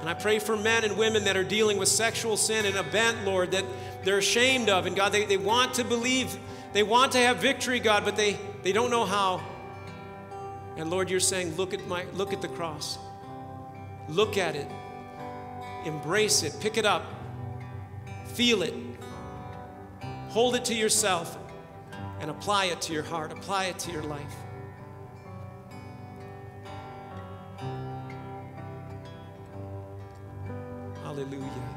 And I pray for men and women that are dealing with sexual sin and a bent, Lord, that they're ashamed of. And God, they, they want to believe, they want to have victory, God, but they, they don't know how. And Lord, you're saying, look at my look at the cross. Look at it. Embrace it. Pick it up. Feel it. Hold it to yourself and apply it to your heart. Apply it to your life. Hallelujah.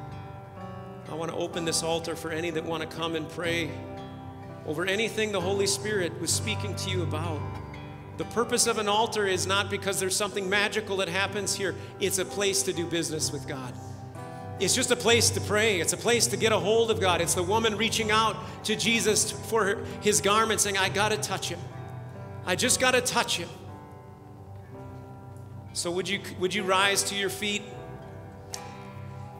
I want to open this altar for any that want to come and pray over anything the Holy Spirit was speaking to you about. The purpose of an altar is not because there's something magical that happens here, it's a place to do business with God. It's just a place to pray. It's a place to get a hold of God. It's the woman reaching out to Jesus for her, his garment, saying, I got to touch him. I just got to touch him. So, would you, would you rise to your feet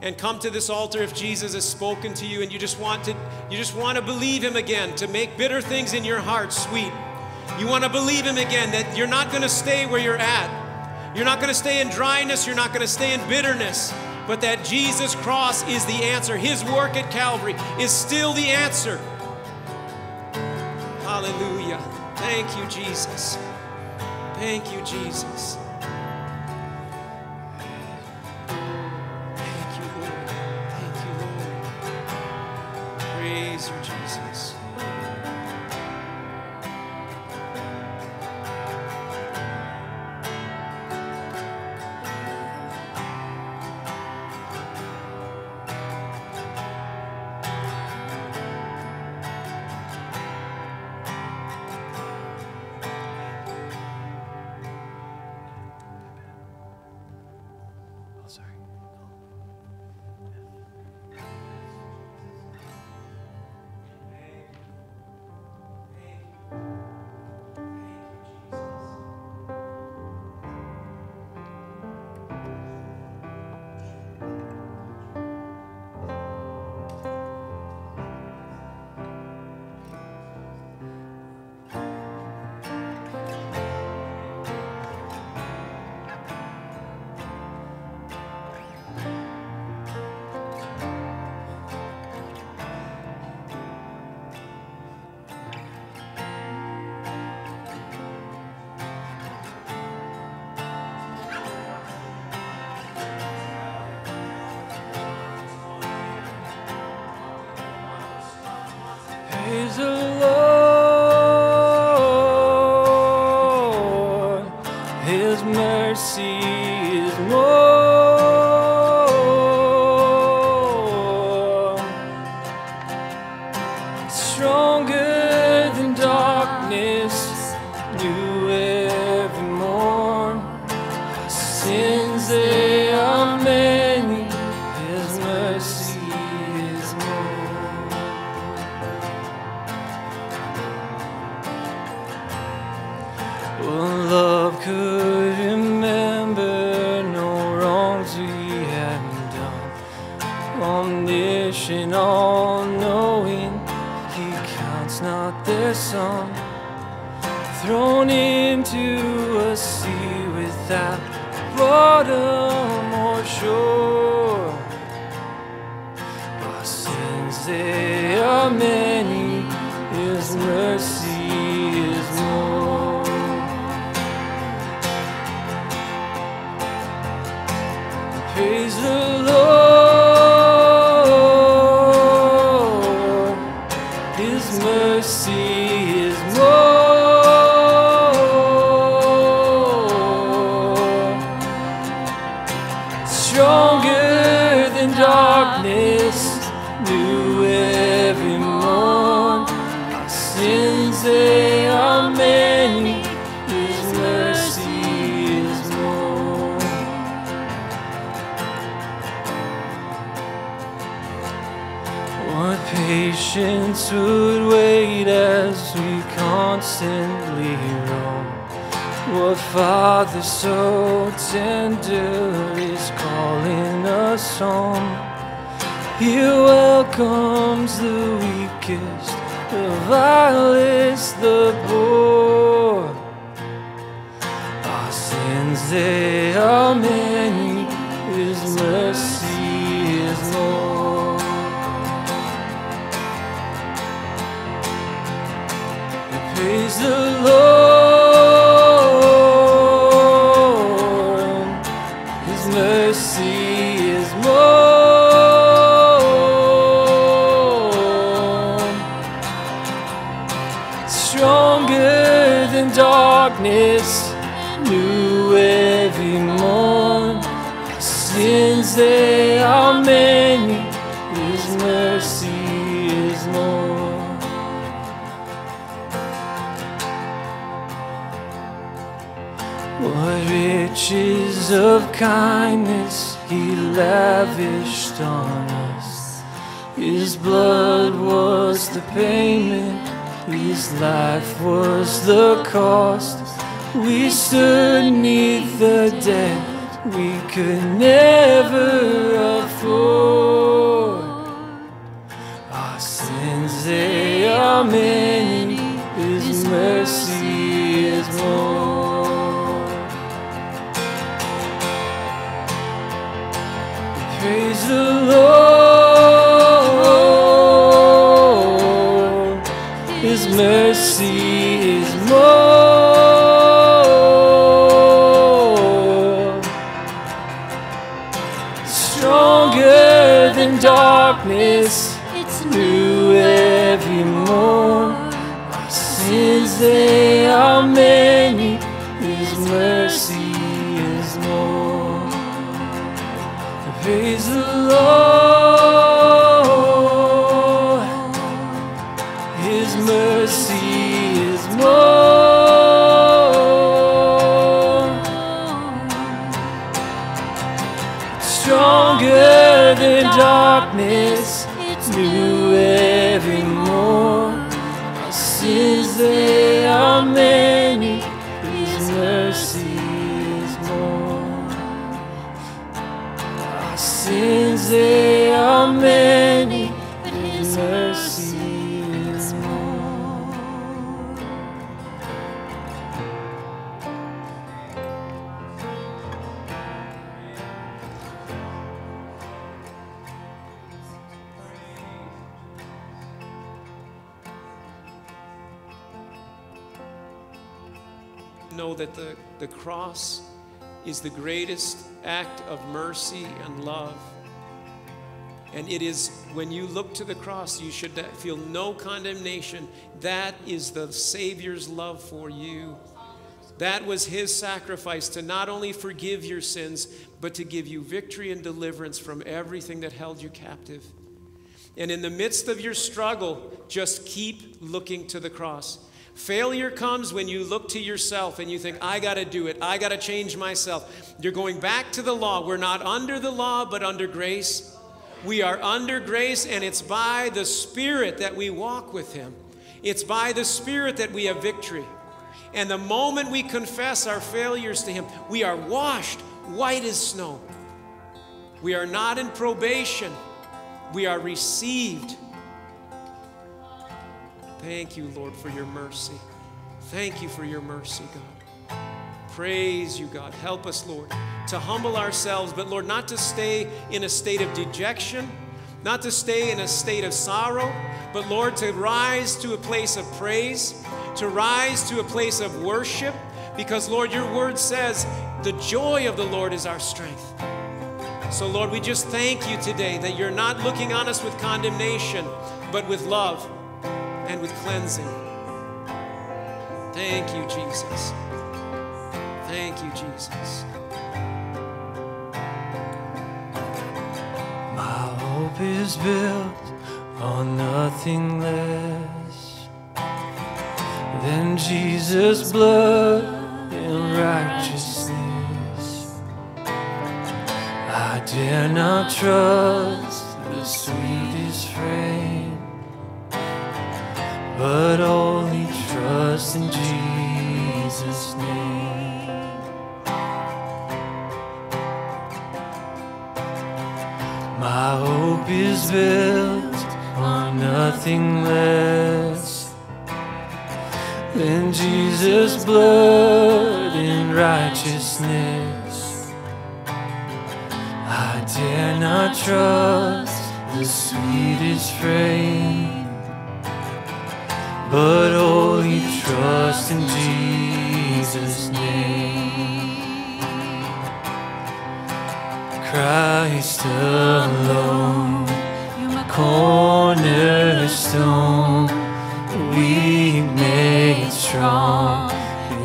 and come to this altar if Jesus has spoken to you and you just want to, you just want to believe him again, to make bitter things in your heart sweet? You want to believe him again that you're not going to stay where you're at. You're not going to stay in dryness. You're not going to stay in bitterness but that Jesus' cross is the answer. His work at Calvary is still the answer. Hallelujah. Thank you, Jesus. Thank you, Jesus. Thank you, Lord. Thank you, Lord. Praise you, Jesus. Cross is the greatest act of mercy and love. And it is when you look to the cross, you should feel no condemnation. That is the Savior's love for you. That was his sacrifice to not only forgive your sins, but to give you victory and deliverance from everything that held you captive. And in the midst of your struggle, just keep looking to the cross. Failure comes when you look to yourself and you think, I got to do it. I got to change myself. You're going back to the law. We're not under the law, but under grace. We are under grace, and it's by the Spirit that we walk with Him. It's by the Spirit that we have victory. And the moment we confess our failures to Him, we are washed white as snow. We are not in probation, we are received. Thank you, Lord, for your mercy. Thank you for your mercy, God. Praise you, God. Help us, Lord, to humble ourselves, but Lord, not to stay in a state of dejection, not to stay in a state of sorrow, but Lord, to rise to a place of praise, to rise to a place of worship, because Lord, your word says the joy of the Lord is our strength. So, Lord, we just thank you today that you're not looking on us with condemnation, but with love and with cleansing. Thank you, Jesus. Thank you, Jesus. My hope is built on nothing less than Jesus' blood and righteousness. I dare not trust the sweetest frame, but only trust in Jesus' name. My hope is built on nothing less than Jesus' blood and righteousness. I dare not trust the sweetest frame, but only trust in Jesus' name. Christ alone, my cornerstone, we made strong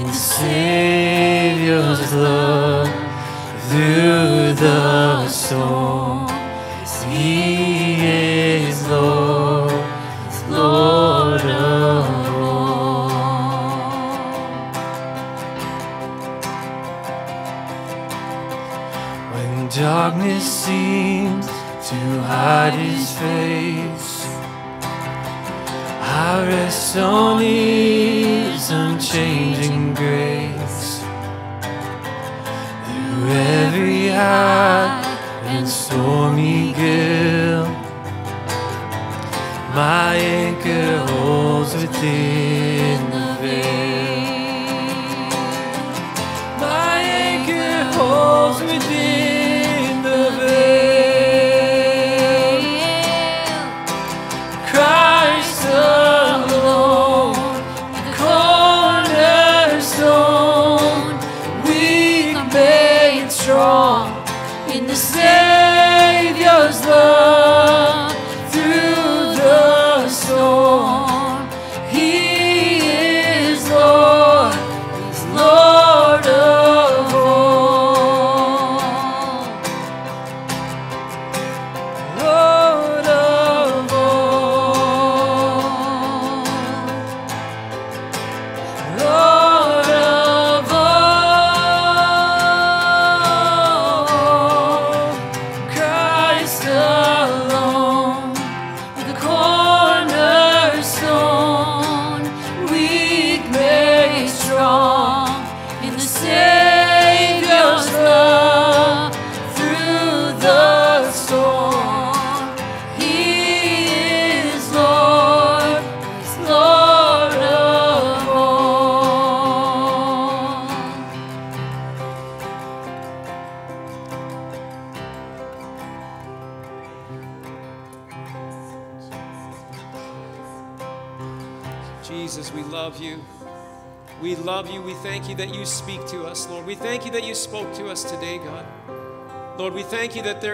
in Savior's love through the storm.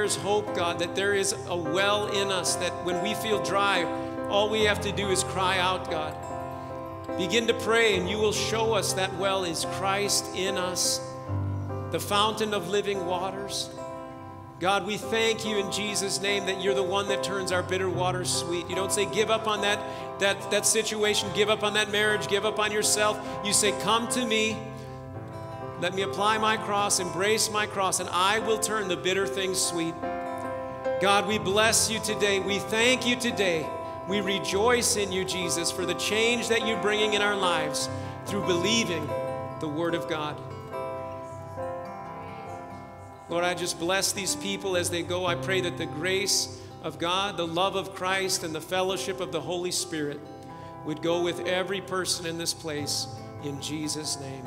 There's hope, God, that there is a well in us, that when we feel dry, all we have to do is cry out, God. Begin to pray, and you will show us that well is Christ in us, the fountain of living waters. God, we thank you in Jesus' name that you're the one that turns our bitter waters sweet. You don't say, give up on that, that, that situation, give up on that marriage, give up on yourself. You say, come to me. Let me apply my cross, embrace my cross, and I will turn the bitter things sweet. God, we bless you today. We thank you today. We rejoice in you, Jesus, for the change that you're bringing in our lives through believing the Word of God. Lord, I just bless these people as they go. I pray that the grace of God, the love of Christ, and the fellowship of the Holy Spirit would go with every person in this place in Jesus' name.